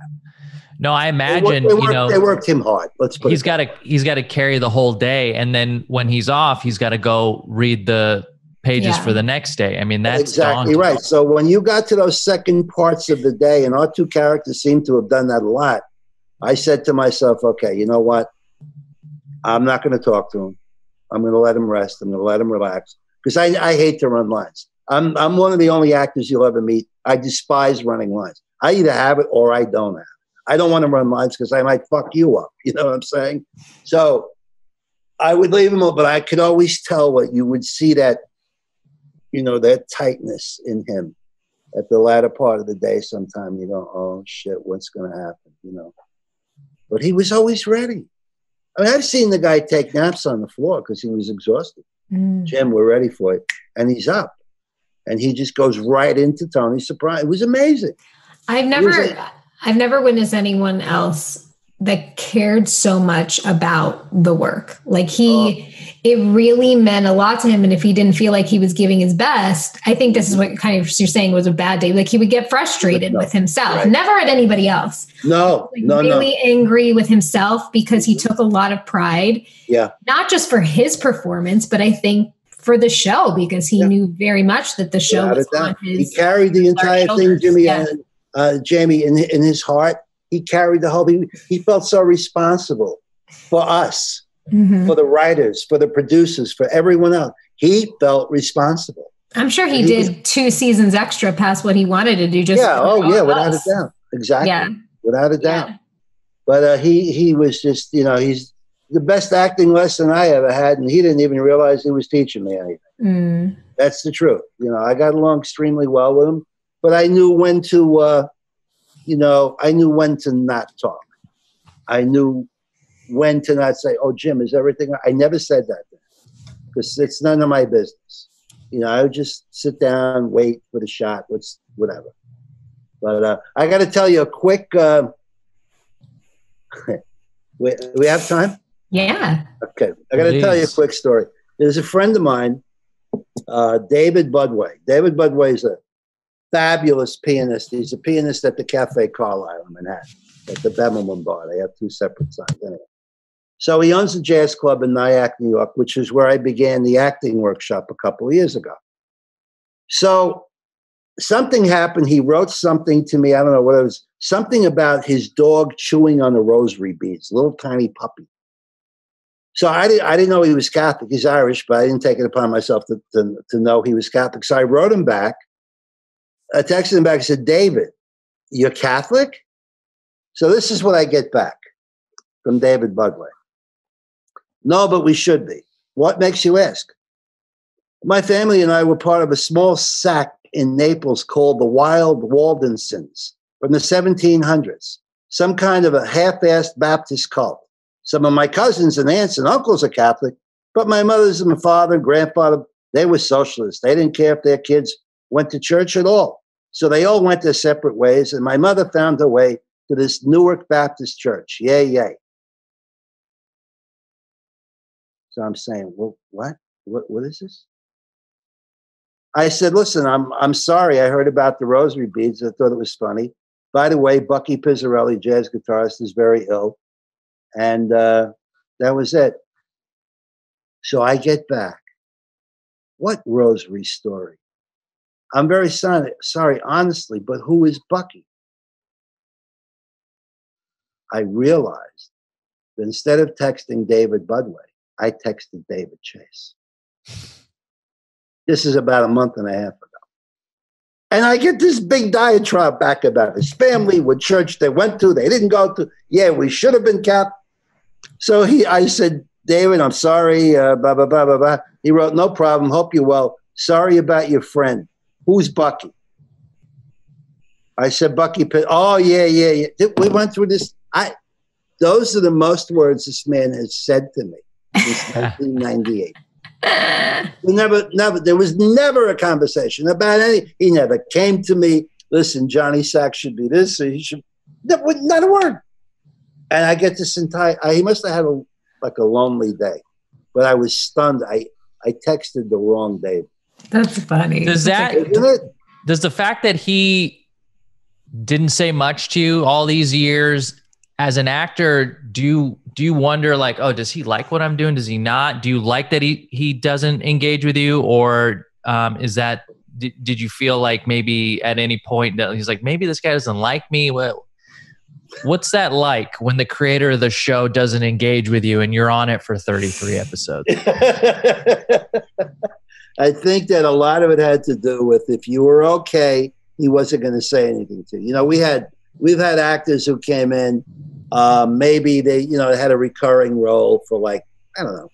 no, I imagine they worked, they worked, you know they worked him hard. Let's put he's got to he's got to carry the whole day, and then when he's off, he's got to go read the pages yeah. for the next day. I mean, that's exactly daunting. right. So when you got to those second parts of the day, and our two characters seem to have done that a lot, I said to myself, okay, you know what? I'm not going to talk to him. I'm going to let him rest. I'm going to let him relax because I, I hate to run lines. I'm, I'm one of the only actors you'll ever meet. I despise running lines. I either have it or I don't have it. I don't want to run lines because I might fuck you up. You know what I'm saying? So I would leave him, but I could always tell what you would see that, you know, that tightness in him at the latter part of the day. Sometime you go, oh shit, what's going to happen? You know but he was always ready. I mean, I've seen the guy take naps on the floor because he was exhausted. Mm. Jim, we're ready for it. And he's up. And he just goes right into Tony's surprise. It was amazing. I've never I've never witnessed anyone else that cared so much about the work. Like he oh it really meant a lot to him. And if he didn't feel like he was giving his best, I think this is mm-hmm. what kind of you're saying was a bad day. Like he would get frustrated no, with himself, right. never at anybody else. No, like no, really no. angry with himself because he mm-hmm. took a lot of pride. Yeah. Not just for his performance, but I think for the show because he yeah. knew very much that the show was on his. He carried the entire thing, Jimmy, yeah. and, uh, Jamie, in, in his heart. He carried the whole. He, he felt so responsible for us mm-hmm. for the writers, for the producers, for everyone else. He felt responsible. I'm sure he, he did was, two seasons extra past what he wanted to do. Just yeah, oh yeah, without a doubt, exactly, yeah. without a doubt. Yeah. But uh, he he was just you know he's the best acting lesson I ever had, and he didn't even realize he was teaching me anything. Mm. That's the truth. You know, I got along extremely well with him, but I knew when to, uh, you know, I knew when to not talk. I knew when to not say, "Oh, Jim, is everything?" I never said that because it's none of my business. You know, I would just sit down, wait for the shot, what's whatever. But uh, I got to tell you a quick. Uh, we, we have time. Yeah. Okay, I got to tell you a quick story. There's a friend of mine, uh, David Budway. David Budway is a fabulous pianist. He's a pianist at the Cafe Carlyle in Manhattan, at the Bemelman Bar. They have two separate signs. Anyway, so he owns a jazz club in Nyack, New York, which is where I began the acting workshop a couple of years ago. So something happened. He wrote something to me. I don't know what it was. Something about his dog chewing on the rosary beads, little tiny puppy. So I, did, I didn't know he was Catholic. He's Irish, but I didn't take it upon myself to, to, to know he was Catholic. So I wrote him back. I texted him back. and said, David, you're Catholic? So this is what I get back from David Budway. No, but we should be. What makes you ask? My family and I were part of a small sect in Naples called the Wild Waldensians from the 1700s, some kind of a half assed Baptist cult. Some of my cousins and aunts and uncles are Catholic, but my mother's and my father and grandfather, they were socialists. They didn't care if their kids went to church at all. So they all went their separate ways, and my mother found her way to this Newark Baptist church. Yay, yay. So I'm saying, well, what? What, what is this? I said, listen, I'm I'm sorry. I heard about the rosary beads. I thought it was funny. By the way, Bucky Pizzarelli, jazz guitarist, is very ill. And uh, that was it. So I get back. What rosary story? I'm very sorry, sorry, honestly, but who is Bucky? I realized that instead of texting David Budway, I texted David Chase. This is about a month and a half ago. And I get this big diatribe back about his family, what church they went to, they didn't go to. Yeah, we should have been kept. So he, I said, David, I'm sorry, uh, blah, blah, blah, blah, blah. He wrote, no problem, hope you're well. Sorry about your friend. Who's Bucky? I said, Bucky Pitt. Oh, yeah, yeah, yeah. We went through this. I, those are the most words this man has said to me since 1998. We never, never, there was never a conversation about any. He never came to me. Listen, Johnny Sack should be this. He should, not a word. And I get this entire, I, he must have had a, like a lonely day, but I was stunned. I, I texted the wrong day. That's funny. Does that, does the fact that he didn't say much to you all these years as an actor, do you do you wonder like, oh, does he like what I'm doing? Does he not? Do you like that he he doesn't engage with you, or um, is that did, did you feel like maybe at any point that he's like, maybe this guy doesn't like me? What what's that like when the creator of the show doesn't engage with you and you're on it for 33 episodes? I think that a lot of it had to do with if you were okay, he wasn't going to say anything to you. You know, we had we've had actors who came in um, maybe they, you know, had a recurring role for like, I don't know,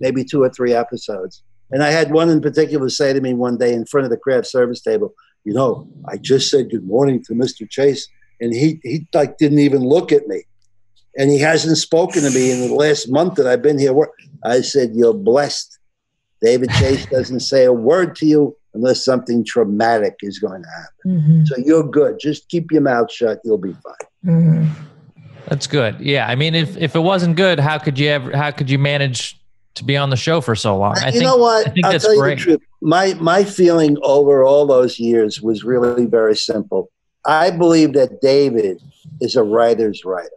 maybe two or three episodes. And I had one in particular say to me one day in front of the craft service table, you know, I just said good morning to Mr. Chase, and he he like didn't even look at me. And he hasn't spoken to me in the last month that I've been here. I said, You're blessed. David Chase doesn't say a word to you unless something traumatic is going to happen. Mm-hmm. So you're good. Just keep your mouth shut. You'll be fine. Mm-hmm. That's good. Yeah, I mean, if if it wasn't good, how could you ever? How could you manage to be on the show for so long? I you think, know what? I think I'll that's tell great. You the truth. My my feeling over all those years was really very simple. I believe that David is a writer's writer.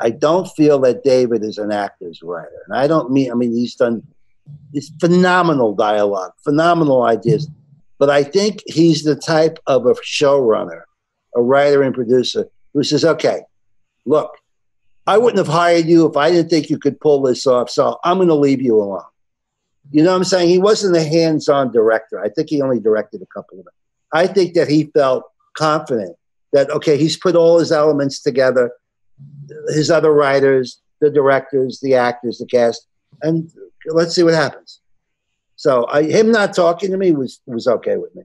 I don't feel that David is an actor's writer, and I don't mean. I mean, he's done this phenomenal dialogue, phenomenal ideas, but I think he's the type of a showrunner, a writer and producer who says, "Okay, look, I wouldn't have hired you if I didn't think you could pull this off. So I'm going to leave you alone. You know what I'm saying? He wasn't a hands on director. I think he only directed a couple of them. I think that he felt confident that, okay, he's put all his elements together, his other writers, the directors, the actors, the cast, and let's see what happens. So I, him not talking to me was was okay with me.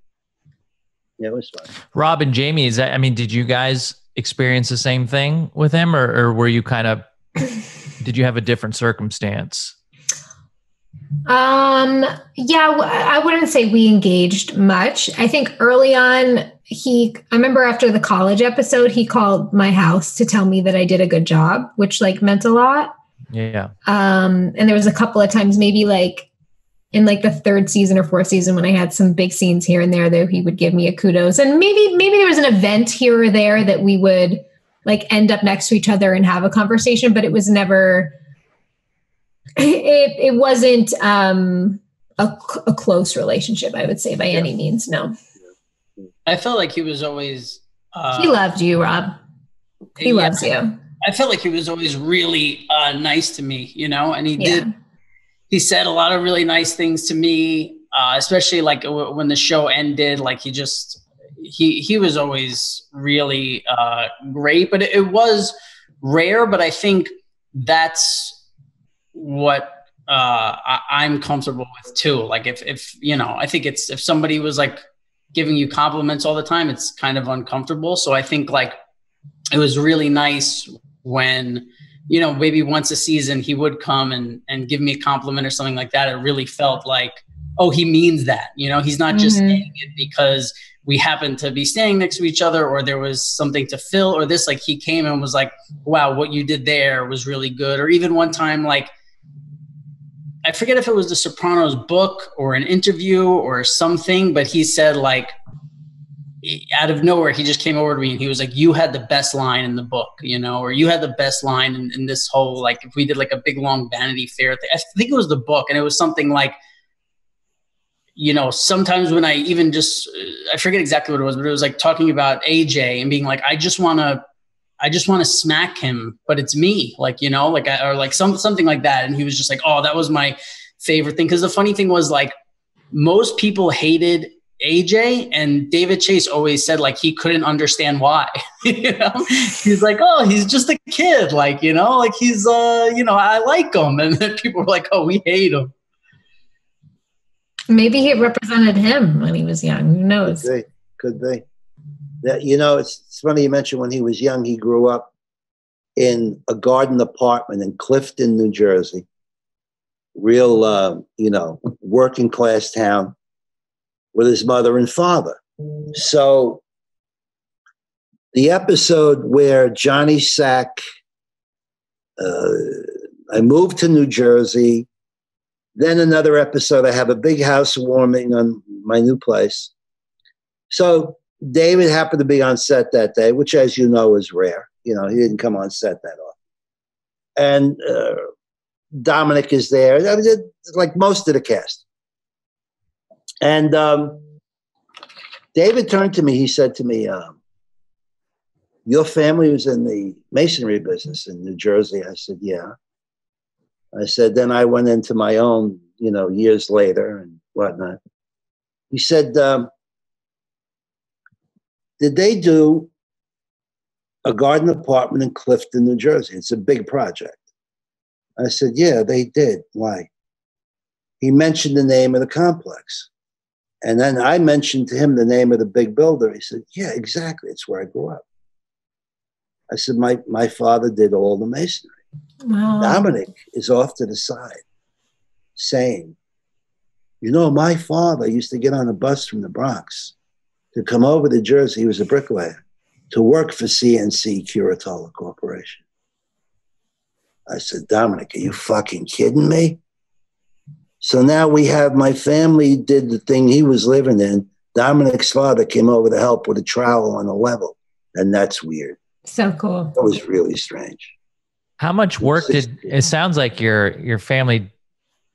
Yeah, it was fine. Rob and Jamie, is that? I mean, did you guys experience the same thing with him, or, or were you kind of did you have a different circumstance? Um, yeah, I wouldn't say we engaged much. I think early on, he, I remember after the college episode, he called my house to tell me that I did a good job, which like meant a lot. Yeah. Um, and there was a couple of times, maybe like in like the third season or fourth season when I had some big scenes here and there though he would give me a kudos. And maybe maybe there was an event here or there that we would like end up next to each other and have a conversation, but it was never it it wasn't um a, a close relationship, I would say by yeah. any means. No. I felt like he was always uh, He loved you, Rob. He yeah, loves you. I felt like he was always really uh, nice to me, you know, and he yeah. did he said a lot of really nice things to me, uh, especially like w- when the show ended. Like he just he he was always really uh, great, but it, it was rare. But I think that's what uh, I, am comfortable with too. Like if if you know, I think it's if somebody was like giving you compliments all the time, it's kind of uncomfortable. So I think like it was really nice when you know, maybe once a season he would come and and give me a compliment or something like that. It really felt like, oh, he means that. You know, he's not mm-hmm. just saying it because we happened to be standing next to each other or there was something to fill or this. Like he came and was like, wow, what you did there was really good. Or even one time, like I forget if it was the Sopranos book or an interview or something, but he said like out of nowhere he just came over to me and he was like you had the best line in the book you know or you had the best line in, in this whole like if we did like a big long vanity fair thing. I think it was the book and it was something like you know sometimes when i even just uh, i forget exactly what it was but it was like talking about aj and being like i just want to i just want to smack him but it's me like you know like I, or like some something like that and he was just like oh that was my favorite thing. Because the funny thing was like most people hated AJ and David Chase always said like he couldn't understand why. you know, he's like, oh, he's just a kid, like you know, like he's uh, you know, I like him, and then people were like, oh, we hate him. Maybe he represented him when he was young. Who knows? Could be. Could be. That you know, it's, it's funny you mentioned when he was young, he grew up in a garden apartment in Clifton, New Jersey. Real, uh, you know, working class town with his mother and father. So the episode where Johnny Sack, uh, I moved to New Jersey. Then another episode, I have a big housewarming on my new place. So David happened to be on set that day, which, as you know, is rare. You know, he didn't come on set that often. And uh, Dominic is there, I mean, like most of the cast. And um, David turned to me. He said to me, um, "Your family was in the masonry business in New Jersey." I said, "Yeah." I said, "Then I went into my own, you know, years later and whatnot." He said, um, "Did they do a garden apartment in Clifton, New Jersey? It's a big project." I said, "Yeah, they did. Why?" He mentioned the name of the complex. And then I mentioned to him the name of the big builder. He said, Yeah, exactly. It's where I grew up. I said, My, my father did all the masonry. Wow. Dominic is off to the side saying, You know, my father used to get on a bus from the Bronx to come over to Jersey. He was a bricklayer to work for CNC Curatola Corporation. I said, Dominic, are you fucking kidding me? So now we have my family did the thing he was living in. Dominic's father came over to help with a trowel on a level. And that's weird. So cool. That was really strange. How much work did it sounds like your your family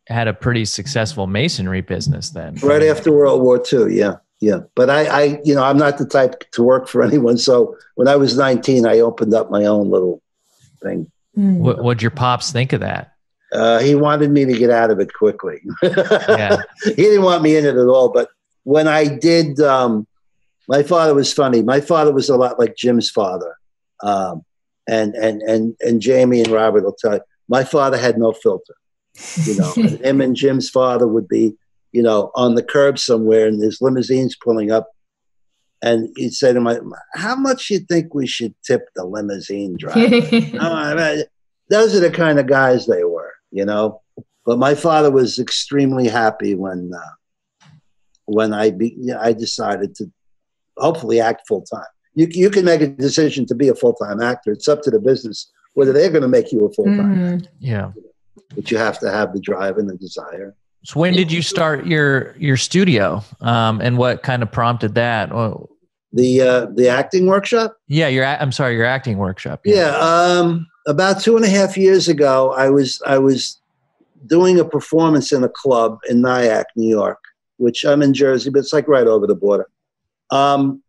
had a pretty successful masonry business then? Right after World War II, yeah. Yeah. But I, I you know, I'm not the type to work for anyone. So when I was 19, I opened up my own little thing. Mm. What would your pops think of that? Uh, he wanted me to get out of it quickly. yeah. he didn't want me in it at all. But when I did, um, my father was funny. My father was a lot like Jim's father, um, and and and and Jamie and Robert will tell you. My father had no filter. You know, and him and Jim's father would be, you know, on the curb somewhere, and his limousines pulling up, and he'd say to my, "How much you think we should tip the limousine driver?" those are the kind of guys they were you know. But my father was extremely happy when uh, when I be, you I decided to hopefully act full time. You you can make a decision to be a full time actor. It's up to the business whether they're going to make you a full time. Mm-hmm. Yeah, but you have to have the drive and the desire. So when did you start your your studio, um, and what kind of prompted that? Well, the uh, the acting workshop. Yeah, your I'm sorry, your acting workshop. Yeah. yeah um, about two and a half years ago, I was I was doing a performance in a club in Nyack, New York, which I'm in Jersey, but it's like right over the border. Um,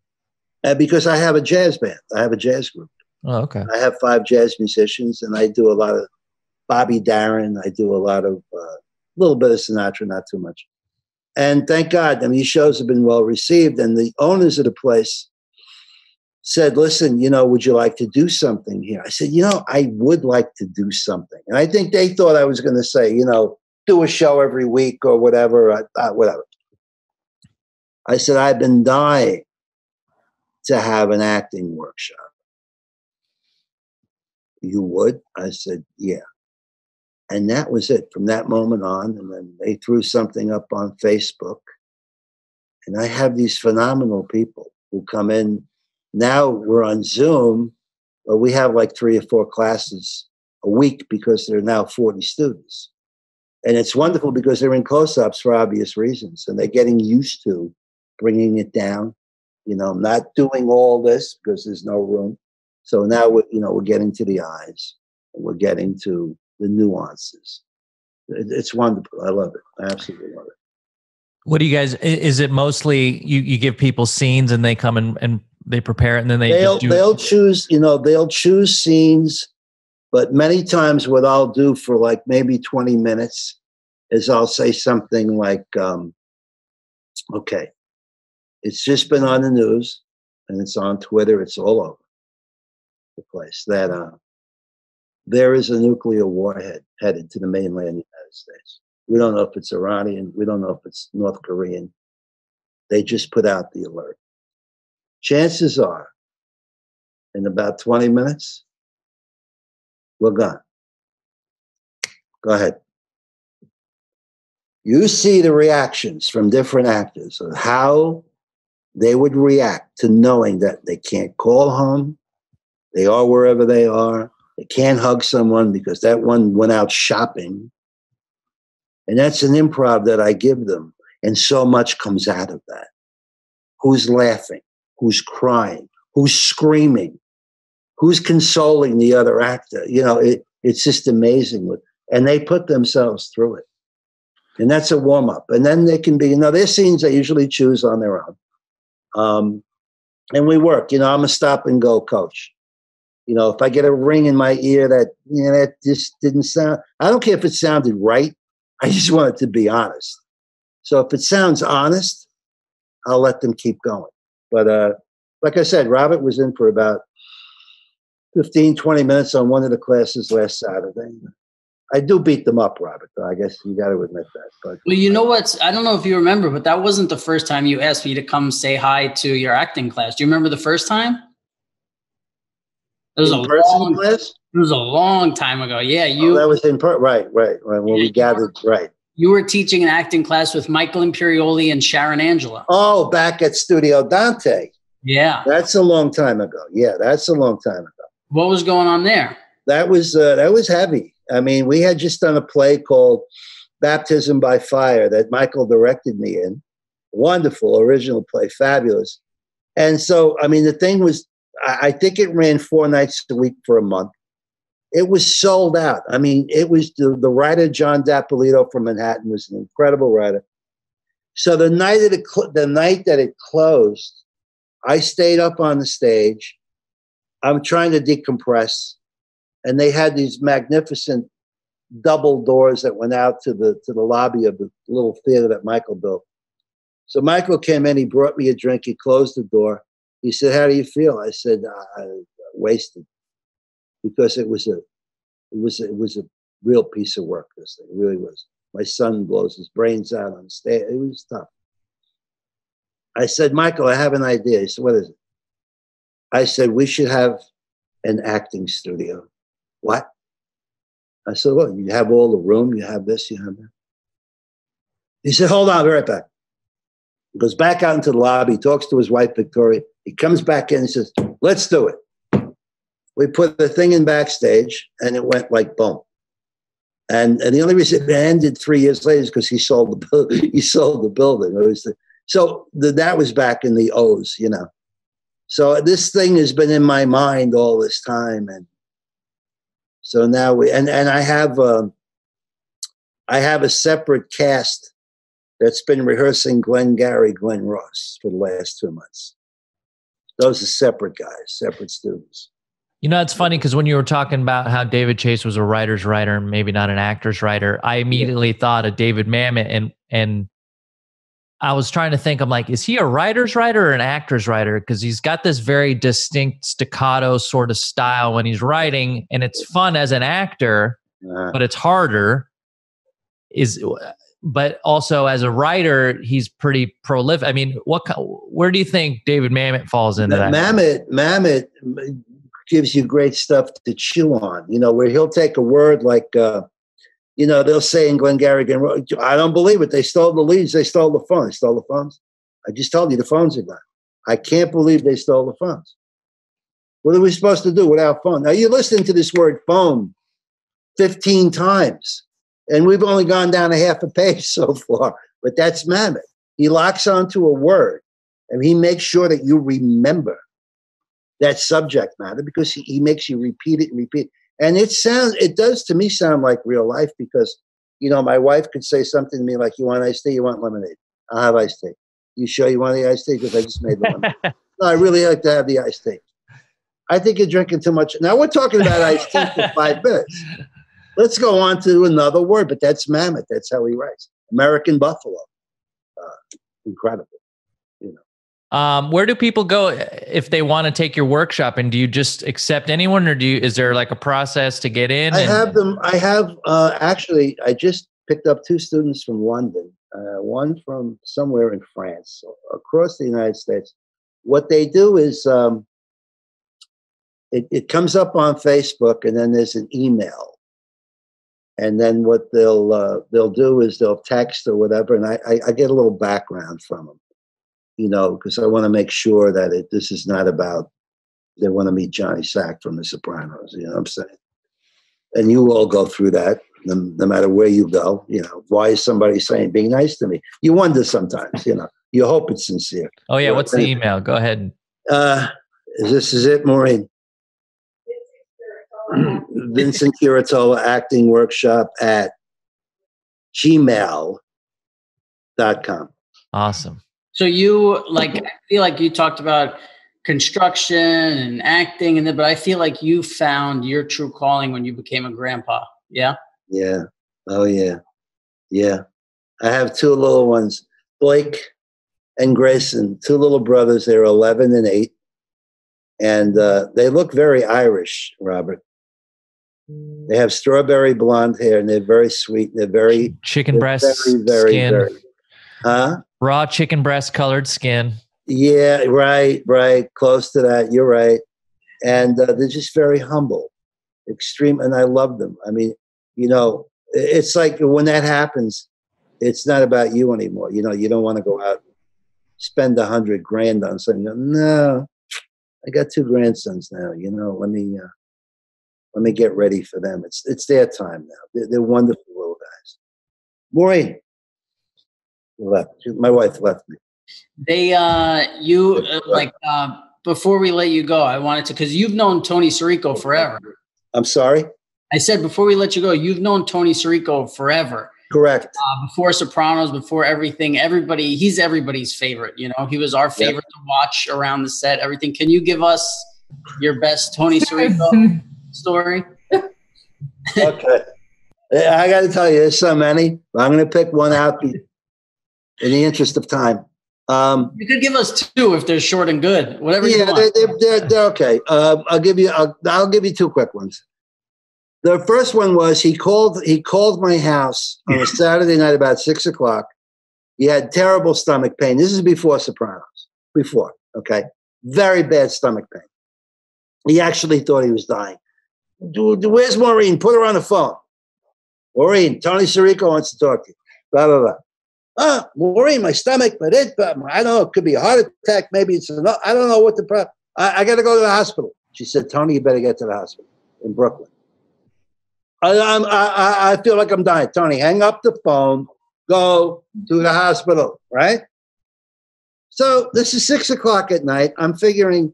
and because I have a jazz band, I have a jazz group. Oh, okay. I have five jazz musicians, and I do a lot of Bobby Darin. I do a lot of a uh, little bit of Sinatra, not too much. And thank God, I mean, these shows have been well received, and the owners of the place said, Listen, you know, would you like to do something here? I said, You know, I would like to do something. And I think they thought I was going to say, you know, do a show every week or whatever, uh, uh, whatever. I said, I've been dying to have an acting workshop. You would? I said, Yeah. And that was it from that moment on. And then they threw something up on Facebook. And I have these phenomenal people who come in now we're on Zoom, but we have like three or four classes a week because there are now 40 students. and it's wonderful because they're in close-ups for obvious reasons, and they're getting used to bringing it down. You know, not doing all this because there's no room. So now we're you know we're getting to the eyes, and we're getting to the nuances. It's wonderful. I love it. I absolutely love it. What do you guys? Is it mostly you? You give people scenes and they come and, and they prepare it and then they they'll do they'll choose. You know, they'll choose scenes, but many times what I'll do for like maybe twenty minutes is I'll say something like, um, "Okay, it's just been on the news and it's on Twitter. It's all over the place that uh, there is a nuclear warhead headed to the mainland United States." We don't know if it's Iranian. We don't know if it's North Korean. They just put out the alert. Chances are, in about 20 minutes, we're gone. Go ahead. You see the reactions from different actors of how they would react to knowing that they can't call home, they are wherever they are, they can't hug someone because that one went out shopping and that's an improv that I give them. And so much comes out of that. Who's laughing? Who's crying? Who's screaming? Who's consoling the other actor? You know, it, it's just amazing. And they put themselves through it. And that's a warm up. And then they can be, you know, there's scenes they usually choose on their own. Um, and we work. You know, I'm a stop and go coach. You know, if I get a ring in my ear that, you know, that just didn't sound, I don't care if it sounded right. I just want it to be honest. So if it sounds honest, I'll let them keep going. But uh, like I said, Robert was in for about 15, 20 minutes on one of the classes last Saturday. I do beat them up, Robert. Though. I guess you got to admit that. But well, you know what? I don't know if you remember, but that wasn't the first time you asked me to come say hi to your acting class. Do you remember the first time? It was in a long class. It was a long time ago. Yeah, oh, you. Oh, that was in part. Right, right, right. When yeah, we gathered, right. You were teaching an acting class with Michael Imperioli and Sharon Angela. Oh, back at Studio Dante. Yeah, that's a long time ago. Yeah, that's a long time ago. What was going on there? That was uh, that was heavy. I mean, we had just done a play called Baptism by Fire that Michael directed me in. Wonderful original play, fabulous. And so, I mean, the thing was, I think it ran four nights a week for a month it was sold out. I mean, it was the, the writer John Dapolito from Manhattan was an incredible writer. So the night that it cl- the night that it closed, I stayed up on the stage. I'm trying to decompress, and they had these magnificent double doors that went out to the to the lobby of the little theater that Michael built. So Michael came in. He brought me a drink. He closed the door. He said, "How do you feel?" I said, "I wasted." Because it was a it was it was a real piece of work. This thing really was. My son blows his brains out on stage. It was tough. I said, Michael, I have an idea. He said, What is it? I said, We should have an acting studio. What? I said, Well, you have all the room, you have this, you have that. He said, Hold on, I'll be right back. He goes back out into the lobby, talks to his wife, Victoria. He comes back in and says, Let's do it we put the thing in backstage and it went like boom. And, and the only reason it ended three years later is because he sold the he sold the building. It was the, so the, that was back in the O's, you know. So this thing has been in my mind all this time, and so now we and and I have um, I have a separate cast that's been rehearsing Glenn Gary, Glen Ross for the last two months. Those are separate guys, separate students. You know, it's funny because when you were talking about how David Chase was a writer's writer and maybe not an actor's writer, I immediately yeah. thought of David Mamet and and I was trying to think, I'm like, is he a writer's writer or an actor's writer? Because he's got this very distinct staccato sort of style when he's writing, and it's fun as an actor, uh, but it's harder. Is but also as a writer, he's pretty prolific. I mean, what where do you think David Mamet falls into that? Mamet, Mamet gives you great stuff to chew on. You know, where he'll take a word like, uh, you know, they'll say in Glengarry, I don't believe it. They stole the leads. They stole the phones. They stole the phones. I just told you the phones are gone. I can't believe they stole the phones. What are we supposed to do without phone? Now you're listening to this word phone 15 times. And we've only gone down a half a page so far, but that's Mamet. He locks onto a word and he makes sure that you remember that subject matter because he, he makes you repeat it and repeat. And it sounds, it does to me sound like real life because, you know, my wife could say something to me like, You want iced tea? You want lemonade? I'll have iced tea. You sure you want the iced tea? Because I just made the lemonade. no, I really like to have the iced tea. I think you're drinking too much. Now we're talking about iced tea for five minutes. Let's go on to another word, but that's Mamet. That's how he writes. American Buffalo. Uh, incredible. Um, where do people go if they want to take your workshop? And do you just accept anyone, or do you? Is there like a process to get in? I and- have them. I have uh, actually. I just picked up two students from London, uh, one from somewhere in France, across the United States. What they do is um, it, it comes up on Facebook, and then there's an email, and then what they'll uh, they'll do is they'll text or whatever, and I, I, I get a little background from them, you know, because I want to make sure that it, this is not about they want to meet Johnny Sack from The Sopranos. You know what I'm saying? And you all go through that, no, no matter where you go. You know, why is somebody saying being nice to me"? You wonder sometimes. You know, you hope it's sincere. oh yeah, what's the email? Go ahead. Uh, this is it, Maureen. Vincent Curatola acting workshop at gmail.com. Awesome. So you like I feel like you talked about construction and acting and then but I feel like you found your true calling when you became a grandpa. Yeah. Yeah. Oh, yeah. Yeah. I have two little ones, Blake and Grayson, two little brothers. They're 11 and 8. And uh, they look very Irish, Robert. They have strawberry blonde hair and they're very sweet. They're very, Chicken breast very, very, skin, very. Huh? Raw chicken breast colored skin. Yeah, right, right. Close to that. You're right. And uh, they're just very humble, extreme. And I love them. I mean, you know, it's like when that happens, it's not about you anymore. You know, you don't want to go out, spend a hundred grand on something. No, I got two grandsons now. You know, let me uh, let me get ready for them. It's it's their time now. They're, they're wonderful little guys. Maureen left. My wife left me. They uh you uh, like uh before we let you go, I wanted to because you've known Tony Sirico forever. I'm sorry. I said before we let you go, you've known Tony Sirico forever. Correct. Uh, before Sopranos, before everything, everybody, he's everybody's favorite. You know, he was our favorite to watch around the set. Everything. Can you give us your best Tony Sirico story? okay. I got to tell you, there's so many. I'm going to pick one out be- in the interest of time. Um, You could give us two if they're short and good. Whatever you yeah, want. they, they, they're, they're okay. Uh, I'll give you. I'll, I'll give you two quick ones. The first one was he called. He called my house on a Saturday night about six o'clock. He had terrible stomach pain. This is before Sopranos. Before, okay, very bad stomach pain. He actually thought he was dying. Where's Maureen? Put her on the phone. Maureen, Tony Sirico wants to talk to you. Blah blah blah. Ah, Maureen, my stomach, but it, but I don't know. It could be a heart attack. Maybe it's no. I don't know what the problem. I, I got to go to the hospital. She said, Tony, you better get to the hospital in Brooklyn. I, I'm, I, I- I feel like I'm dying. Tony, hang up the phone. Go to the hospital. Right. So this is six o'clock at night. I'm figuring,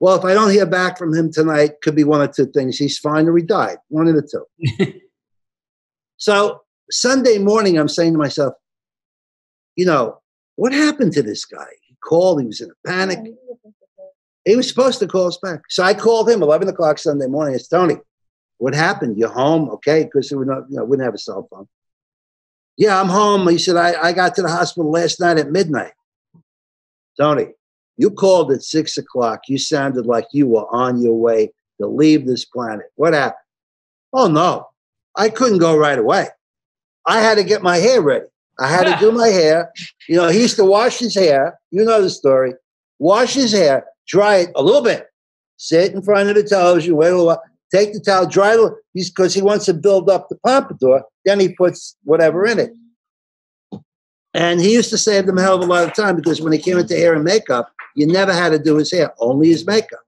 well, if I don't hear back from him tonight, could be one or two things. He's fine or he died. One of the two. so Sunday morning, I'm saying to myself, you know, what happened to this guy? He called, he was in a panic. He was supposed to call us back. So I called him 11 o'clock Sunday morning. It's Tony, what happened? You're home? Okay. Because we not, you know, we didn't have a cell phone. Yeah, I'm home. He said, I, I got to the hospital last night at midnight. Tony, you called at six o'clock. You sounded like you were on your way to leave this planet. What happened? Oh, no. I couldn't go right away. I had to get my hair ready. I had to do my hair. You know, he used to wash his hair. You know the story. Wash his hair, dry it a little bit, sit in front of the television, wait a little while, take the towel, dry it He's because he wants to build up the pompadour. Then he puts whatever in it. And he used to save them a hell of a lot of time because when he came into hair and makeup, you never had to do his hair, only his makeup.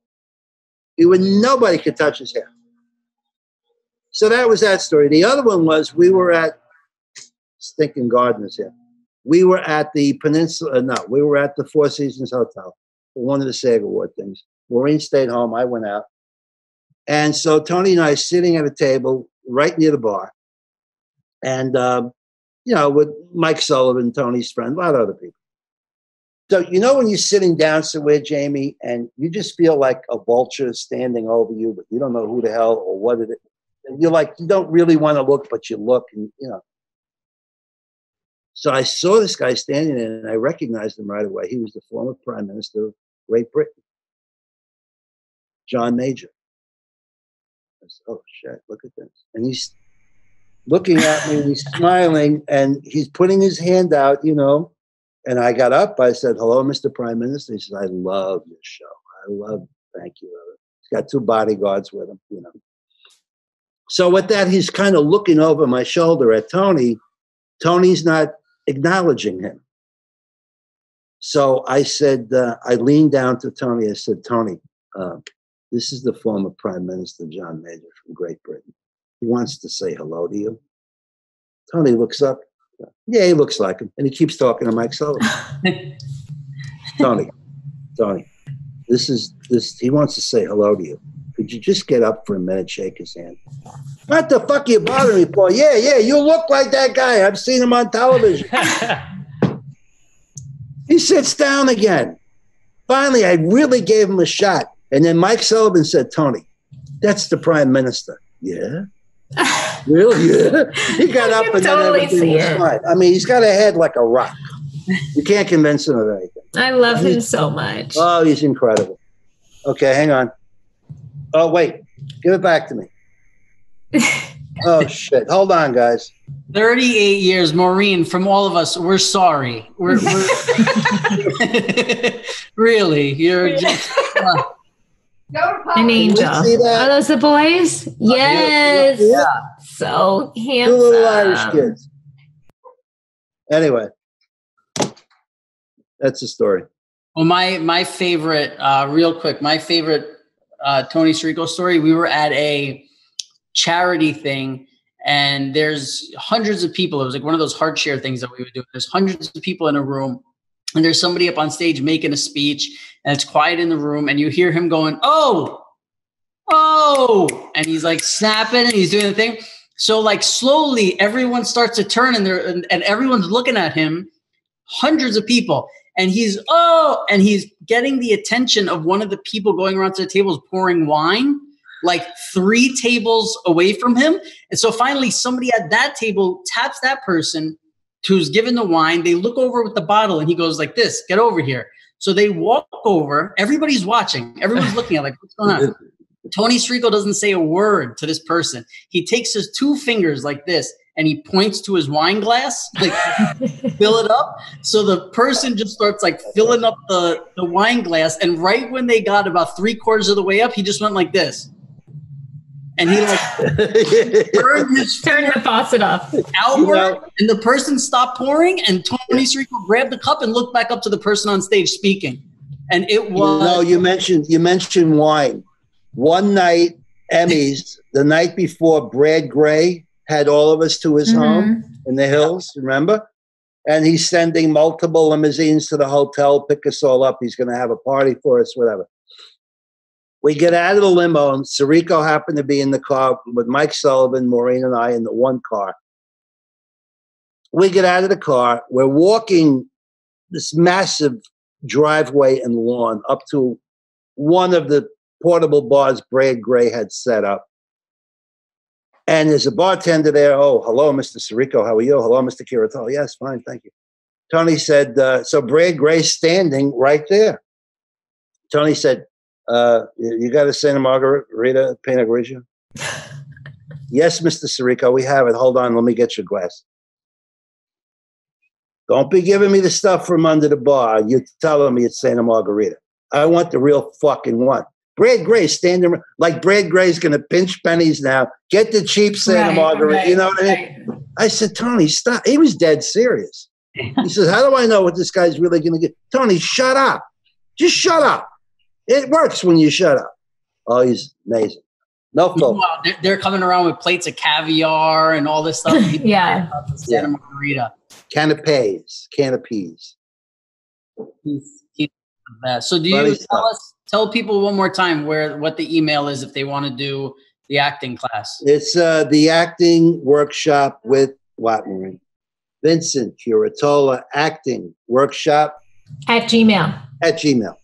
He would nobody could touch his hair. So that was that story. The other one was we were at Stinking Gardeners here. We were at the Peninsula, uh, no, we were at the Four Seasons Hotel for one of the SAG Award things. Maureen stayed home. I went out. And so Tony and I sitting at a table right near the bar. And, um, you know, with Mike Sullivan, Tony's friend, a lot of other people. So, you know, when you're sitting down somewhere, Jamie, and you just feel like a vulture standing over you, but you don't know who the hell or what it is. And you're like, you don't really want to look, but you look, and, you know. So I saw this guy standing there and I recognized him right away. He was the former prime minister of Great Britain, John Major. I said, oh shit, look at this. And he's looking at me and he's smiling and he's putting his hand out, you know. And I got up. I said, hello, Mr. Prime Minister. He says, I love your show. I love, thank you. He's got two bodyguards with him, you know. So with that, he's kind of looking over my shoulder at Tony. Tony's not acknowledging him. So I said, uh, I leaned down to Tony. I said, Tony, uh, this is the former Prime Minister John Major from Great Britain. He wants to say hello to you. Tony looks up. Yeah, he looks like him. And he keeps talking to Mike Sullivan. Tony, Tony, this is this. He wants to say hello to you. Could you just get up for a minute, shake his hand? What the fuck are you bothering me for? Yeah, yeah, you look like that guy. I've seen him on television. he sits down again. Finally, I really gave him a shot. And then Mike Sullivan said, Tony, that's the prime minister. Yeah. really? Yeah. He got up and totally then everything was fine. I mean, he's got a head like a rock. You can't convince him of anything. I love him so much. Oh, he's incredible. Okay, hang on. Oh, wait. Give it back to me. oh, shit. Hold on, guys. 38 years, Maureen, from all of us, we're sorry. We're, we're really, you're just. Uh, An angel. Are those the boys? Yes. Yeah. So handsome. Two little Irish kids. Anyway, that's the story. Well, my my favorite, uh, real quick, my favorite uh, Tony Sirico story. We were at a charity thing, and there's hundreds of people. It was like one of those HeartShare things that we would do. There's hundreds of people in a room, and there's somebody up on stage making a speech, and it's quiet in the room, and you hear him going, "Oh, oh," and he's like snapping, and he's doing the thing. So like slowly, everyone starts to turn, and and, and everyone's looking at him. Hundreds of people, and he's oh, and he's getting the attention of one of the people going around to the tables pouring wine, like three tables away from him. And so finally, somebody at that table taps that person who's given the wine. They look over with the bottle, and he goes like this: "Get over here." So they walk over. Everybody's watching. Everyone's looking at like, what's going on? Tony Sirico doesn't say a word to this person. He takes his two fingers like this and he points to his wine glass, like fill it up. So the person just starts like filling up the, the wine glass. And right when they got about three quarters of the way up, he just went like this. And he like turned his Turn the faucet off. outward, You and the person stopped pouring. And Tony Sirico grabbed the cup and looked back up to the person on stage speaking. And it was No, you mentioned you mentioned wine. One night, Emmys, the night before, Brad Grey had all of us to his mm-hmm. home in the hills. Remember? And he's sending multiple limousines to the hotel, pick us all up. He's going to have a party for us, whatever. We get out of the limo, and Sirico happened to be in the car with Mike Sullivan, Maureen, and I in the one car. We get out of the car. We're walking this massive driveway and lawn up to one of the portable bars Brad Grey had set up. And there's a bartender there. Oh, hello, Mr. Sirico. How are you? Hello, Mr. Kirato. Yes, fine, thank you. Tony said, uh, so Brad Grey's standing right there. Tony said, uh, you got a Santa Margherita Pinot Grigio? yes, Mr. Sirico, we have it. Hold on, let me get your glass. Don't be giving me the stuff from under the bar. You're telling me it's Santa Margherita. I want the real fucking one. Brad Grey standing like Brad Grey's going to pinch pennies now. Get the cheap Santa Right, Margherita. right, you know what I mean? right. I said, Tony, stop. He was dead serious. He says, How do I know what this guy's really going to get? Tony, shut up. Just shut up. It works when you shut up. Oh, he's amazing. No filter. Meanwhile, they're, they're coming around with plates of caviar and all this stuff. Yeah. Santa Margherita. Canapes, canopies. He's, he's the best. So do Funny you stuff. tell us tell people one more time where what the email is if they want to do the acting class? It's uh, the acting workshop with what, Vincent Curatola acting workshop At Gmail. at Gmail.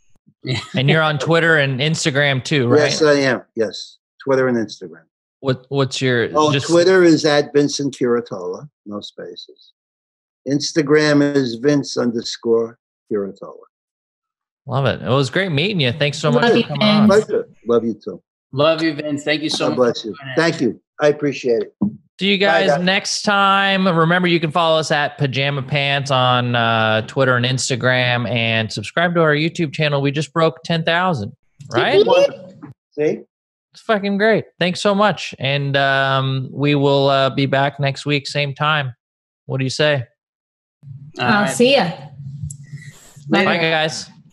And you're on Twitter and Instagram too, right? Yes, I am. Yes, Twitter and Instagram. What What's your Oh, just Twitter is at Vincent Curatola, no spaces. Instagram is Vince underscore Curatola. Love it? It was great meeting you. Thanks so much Love for you, coming on. Pleasure. Love you too. Love you, Vince. Thank you so God much. bless you. for doing it. Thank you. I appreciate it. See you Bye, guys guys. next time. Remember, you can follow us at Pajama Pants on uh, Twitter and Instagram, and subscribe to our YouTube channel. We just broke ten thousand. Right? See? It's fucking great. Thanks so much, and um, we will uh, be back next week, same time. What do you say? All I'll right. see ya. Later. Bye, guys.